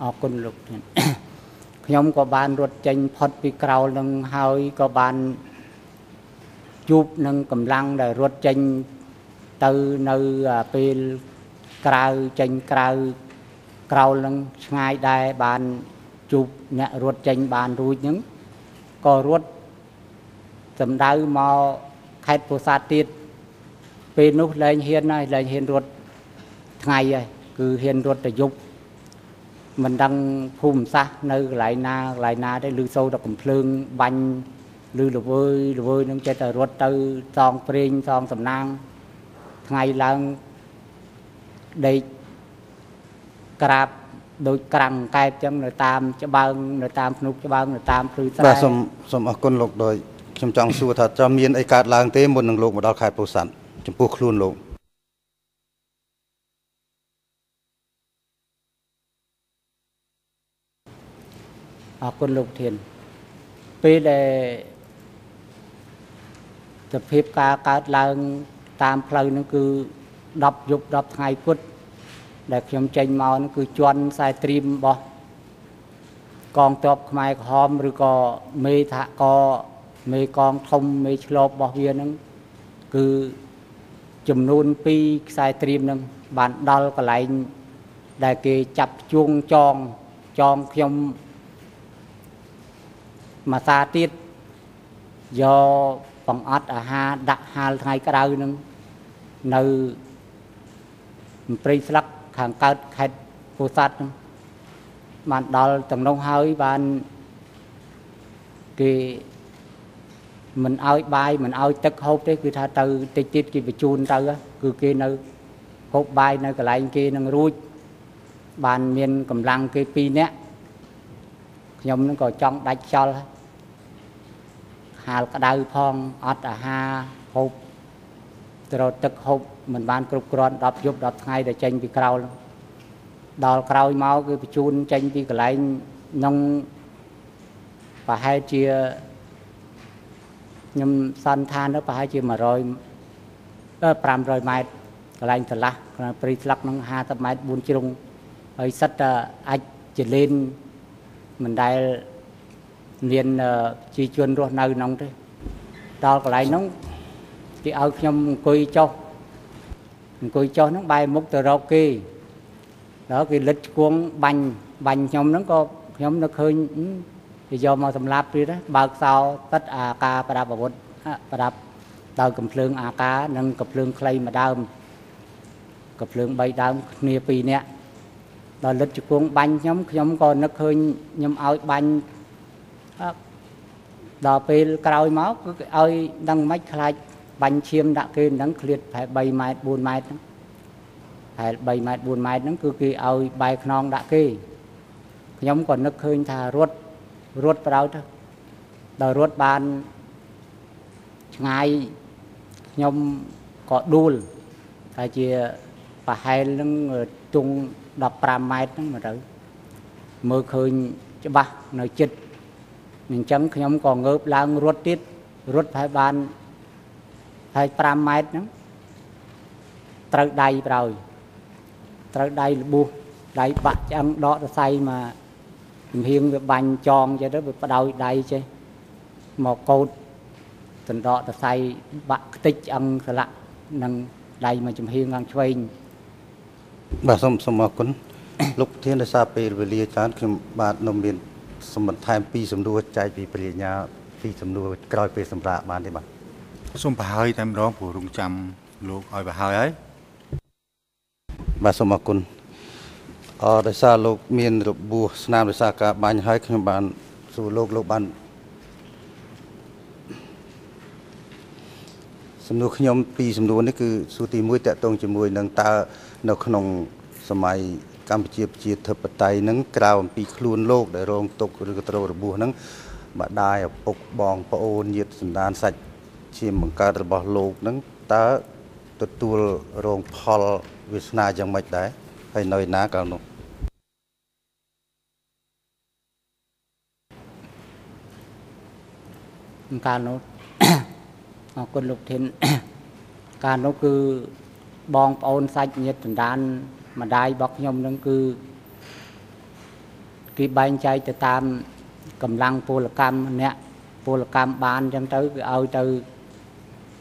អរគុណលោកធានខ្ញុំក៏បានរត់ចេញផុតពីក្រៅនឹងហើយក៏បានជួបនឹងកម្លាំងដែលរត់ចេញទៅនៅពេលក្រៅចេញក្រៅក្រៅនឹងឆ្ងាយដែរបានជួបអ្នករត់ចេញបានរួចហ្នឹងក៏រត់សម្ដៅមកខេត្តពោធិ៍សាត់ទៀតពេលនោះលែងហ៊ានហើយលែងហ៊ានរត់ថ្ងៃហើយគឺហ៊ានរត់ទៅយប់ មិនដឹងភូមិសាស្ត្រនៅកន្លែងណាកន្លែងណាទេឮសូរតែកំភ្លើងបាញ់ឬល្វើយល្វើយនឹងចេះតែរត់ទៅសងព្រេងសងសំណាងថ្ងៃឡើងដេកក្រាបដូចក្រាំងកែបចឹងនៅតាមច្បាងនៅតាមភ្នំច្បាងនៅតាមព្រឺស្រែបាទសូមសូមអរគុណលោកដោយខ្ញុំចង់សួរថាចាំមានអីកើតឡើងទេមុននឹងលោកមកដល់ខេត្តពោធិ៍សាត់ចំពោះខ្លួនលោក អរគុណលោកធាន ពេលដែលសភាពការកើតឡើងតាមផ្លូវហ្នឹងគឺ10យប់10ថ្ងៃគត់ដែលខ្ញុំចេញមកហ្នឹងគឺជន់ខ្សែត្រៀមរបស់កងទ័ពខ្មែរក្រហមឬក៏មេសហកមេកងធំមេឆ្លបរបស់វាហ្នឹងគឺចំនួន2ខ្សែត្រៀមហ្នឹងបានដល់កន្លែងដែលគេចាប់ជួងចងចងខ្ញុំ មួយសាទៀតយកបង្អត់អាហារដាក់ហាលថ្ងៃក្តៅនឹងនៅព្រៃស្លឹកខាងកើតខេត្តពោធិ៍សាត់ហ្នឹងបានដល់ទាំងនោះហើយបានគេមិនឲ្យបាយមិនឲ្យទឹកហូបទេគឺថាទៅតិចទៀតគេបញ្ជូនទៅគឺគេនៅហូបបាយនៅកន្លែងគេនឹងរួចបានមានកម្លាំងគេ2នាក់ ខ្ញុំនឹងក៏ចង់ដាច់ខ្យល់ហើយហាលក្តៅផងអត់អាហារហូបត្រទឹកហូបមិនបានគ្រប់គ្រាន់10យប់10ថ្ងៃដែលចេញពីក្រោលដល់ក្រោយមកគឺបញ្ជូនចេញពីកន្លែងក្នុងប្រហែលជាខ្ញុំសន្និដ្ឋានទៅប្រហែលជា100 500ម៉ែត្រកន្លែងឆ្លាស់ព្រៃស្លឹកហ្នឹង50ម៉ែត្រ4ជ្រុងហើយសិតតែអាចចលេន មិនដែលមានជីជនរស់នៅក្នុងទេដល់កន្លែងហ្នឹងគេឲ្យខ្ញុំអង្គុយចុះអង្គុយចុះហ្នឹងបែរមុខទៅរកគេដល់គេលិតឈួងបាញ់បាញ់ខ្ញុំហ្នឹងក៏ខ្ញុំនឹកឃើញគេយកមកសម្លាប់ទៀតបើកសោទឹកអាការប្រដាប់អាវុធប្រដាប់ដោយកំភ្លើងអាការនិងកំភ្លើងខ្លីមួយដើមកំភ្លើង3ដើមគ្នា2នាក់ ដល់លិតជង្គង់បាញ់ខ្ញុំខ្ញុំក៏នឹកឃើញខ្ញុំឲ្យបាញ់ដល់ពេលក្រោយមកគឺឲ្យដឹងមិនខ្លាចបាញ់ឈាមដាក់គេហ្នឹងឃ្លាតប្រហែល3ម៉ែត្រ4ម៉ែត្រហ្នឹងប្រហែល3ម៉ែត្រ4ម៉ែត្រហ្នឹងគឺគេឲ្យបែកខ្នងដាក់គេខ្ញុំក៏នឹកឃើញថារត់រត់ប្រោទៅដល់រត់បានឆ្ងាយខ្ញុំក៏ដួលតែជាប្រហែលនឹងជុង 15ម៉ែត្រហ្នឹងមកទៅមើលឃើញច្បាស់នៅចិត្តអញ្ចឹងខ្ញុំក៏ងើបឡើងរត់ទៀតរត់ប្រហែលបានហើយ5ម៉ែត្រហ្នឹងត្រូវដៃប្រោយត្រូវដៃលបុះដៃបាក់ឆ្អឹងដកសរសៃមកជំហៀងវាបាញ់ចងចេះទៅវាបដោយដៃចេះមកកោតដណ្ដកសរសៃបាក់ខ្ទេចឆ្អឹងស្លាក់នឹងដៃមកជំហៀងខាងឆ្វេង បាទសូមសូមអរគុណលោកប្រធានដោយសារពេលវេលាច្រើនខ្ញុំបាទនៅមានសម្បត្តិថែមពីសំណួរចែកពីបរិញ្ញាពីសំណួរក្រោយពេលសម្រាប់បានទេបាទសូមប្រហើយតែម្ដងព្រោះរងចាំលោកឲ្យប្រហើយហើយបាទសូមអរគុណអរដោយសារលោកមានរបួសស្នាមដោយសារការបាញ់ហើយខ្ញុំបានសួរលោកលោកបានសំណួរខ្ញុំពីរសំណួរនេះគឺសួរទី1តកតងជាមួយនឹងតើ នៅក្នុងសម័យកម្ពុជាប្រជាធិបតេយ្យហ្នឹងក្រៅអំពីខ្លួនលោកដែលរងទុក្ខឬក៏ត្រូវរបួសហ្នឹងម្ដាយឪពុកបងប្អូនញាតិសន្តានសាច់ជាបង្កើតរបស់លោកហ្នឹងតើទទួលរងផលវាសនាយ៉ាងម៉េចដែរហើយនៅឯណាកាលនោះកាលនោះអរគុណលោកធានកាលនោះគឺ បងប្អូនសាច់ញាតិសន្តានម្ដាយរបស់ខ្ញុំនឹងគឺគេបែងចែកទៅតាមកម្លាំងពលកម្មអ្នកពលកម្មបានអញ្ចឹងទៅគឺឲ្យទៅ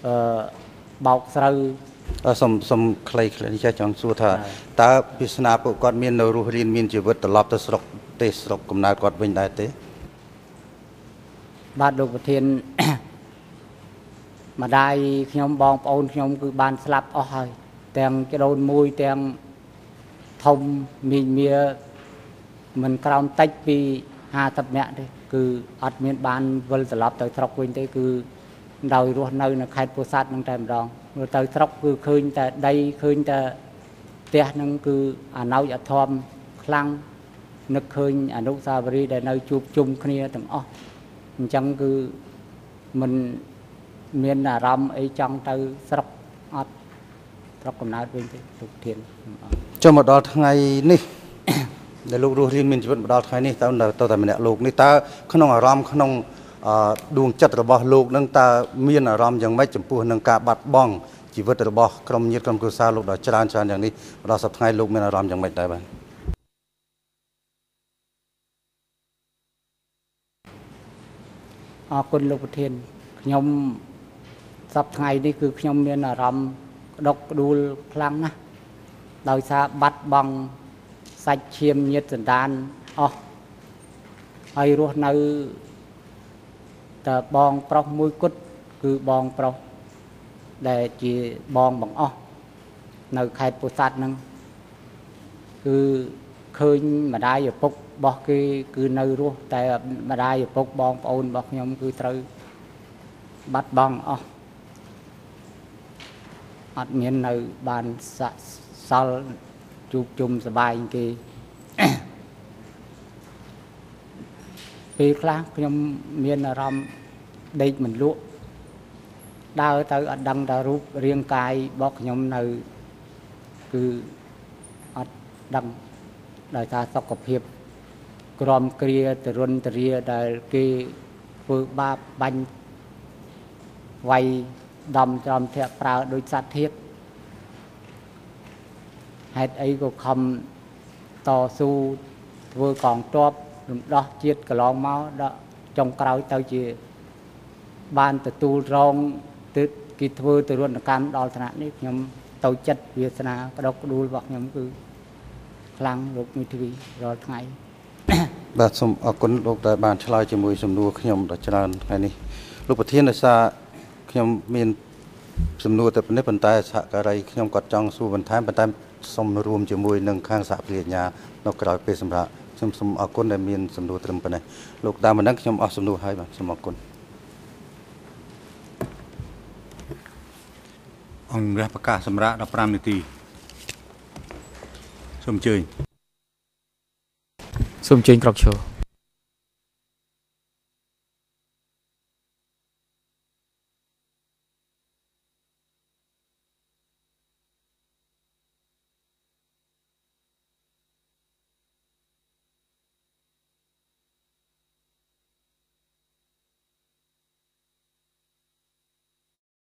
អឺបោកស្រូវអឺសុំសុំខ្លីៗនេះចេះចង់សួរថាបាទតើវាសនាពួកគាត់មាននៅរស់រៀនមានជីវិតត្រឡប់ទៅស្រុកទេសស្រុកកំណើតគាត់វិញដែរទេបាទលោកប្រធានម្ដាយខ្ញុំបងប្អូនខ្ញុំគឺបានស្លាប់អស់ហើយ ទាំងចដូនមួយទាំងធំមីងមៀមិនក្រោមតិចពី50នាក់ទេគឺអត់មានបានវិលត្រឡប់ទៅស្រុកវិញទេគឺដោយរស់នៅនៅខេត្តពោធិ៍សាត់នឹងតែម្ដងទៅស្រុកគឺឃើញតែដីឃើញតែផ្ទះនឹងគឺអណោចអធមខ្លាំងនឹកឃើញអនុស្សាវរីយ៍ដែលនៅជួបជុំគ្នាទាំងអស់អញ្ចឹងគឺមិនមានអារម្មណ៍អីចង់ទៅស្រុកអត់ ស្រុកកំណើតវិញទេលោកធានខ្ញុំអរចុះមកដល់ថ្ងៃនេះដែលលោករស់រៀនមានជីវិតមកដល់ថ្ងៃនេះតើនៅទៅតែម្នាក់លោកនេះតើក្នុងអារម្មណ៍ក្នុងអឺដួងចិត្តរបស់លោកនឹងតើមានអារម្មណ៍យ៉ាងម៉េចចំពោះនឹងការបាត់បង់ជីវិតរបស់ក្រុមញាតិក្រុមគ្រួសារលោកដល់ច្រើនច្រើនយ៉ាងនេះមកដល់សប្តាហ៍ថ្ងៃលោកមានអារម្មណ៍យ៉ាងម៉េចដែរបាទអរគុណលោកប្រធានខ្ញុំសប្តាហ៍ថ្ងៃនេះគឺខ្ញុំមានអារម្មណ៍ ក្តុកក្តួលខ្លាំងណាស់ដោយសារបាត់បង់សាច់ឈាមញាតិសន្តានអស់ហើយរស់នៅតើបងប្រុសមួយគត់គឺបងប្រុសដែលជាបងបង្អស់នៅខេត្តពោធិ៍សាត់ហ្នឹងគឺឃើញម្ដាយឪពុករបស់គេគឺនៅរស់តែម្ដាយឪពុកបងប្អូនរបស់ខ្ញុំគឺត្រូវបាត់បង់អស់ អត់មាននៅបានស័ក្តិសល់ជួបជុំសប្បាយគេពេលខ្លះខ្ញុំមានអារម្មណ៍ដេកមិនលក់ដើរទៅអត់ដឹងថារូបរាងកាយរបស់ខ្ញុំនៅគឺអត់ដឹងដោយសារសុខភាពក្រមគ្រាទរុនទរាដែលគេធ្វើបាបបាញ់វាយ ដំច្រំធាក់ប្រើដោយសត្វធាតហេតុអីក៏ខំតស៊ូធ្វើកងទ័ពរំដោះជាតិកន្លងមកដល់ចុងក្រោយទៅជា បានទទួលរងទិដ្ឋគេធ្វើទរណកម្មដល់ថ្នាក់នេះខ្ញុំទៅចិត្តវាសនាក្តុកក្តួលរបស់ខ្ញុំគឺខ្លាំងលោកមីទ្វីរាល់ថ្ងៃបាទសូមអរគុណលោកដែលបានឆ្លើយជាមួយសំណួរខ្ញុំដ៏ច្រើនថ្ងៃនេះលោកប្រធានដោយសារ ខ្ញុំមានសំណួរតែប៉ុណ្នេះប៉ុន្តែសហការីខ្ញុំគាត់ចង់សួរបន្ថែមប៉ុន្តែសូមរួមជាមួយនឹងខាងសហគ្រាសញ្ញា នៅក្រៅពេលសម្រាប់ខ្ញុំសូមអរគុណដែលមានសំណួរត្រឹមប៉ុណ្ណេះលោកតាមប៉ុណ្ណឹងខ្ញុំអស់សំណួរហើយបាទសូមអរគុណអង្គជំរះប្រកាសសម្រាប់15នាទីសូមអញ្ជើញសូមអញ្ជើញក្រកឈរ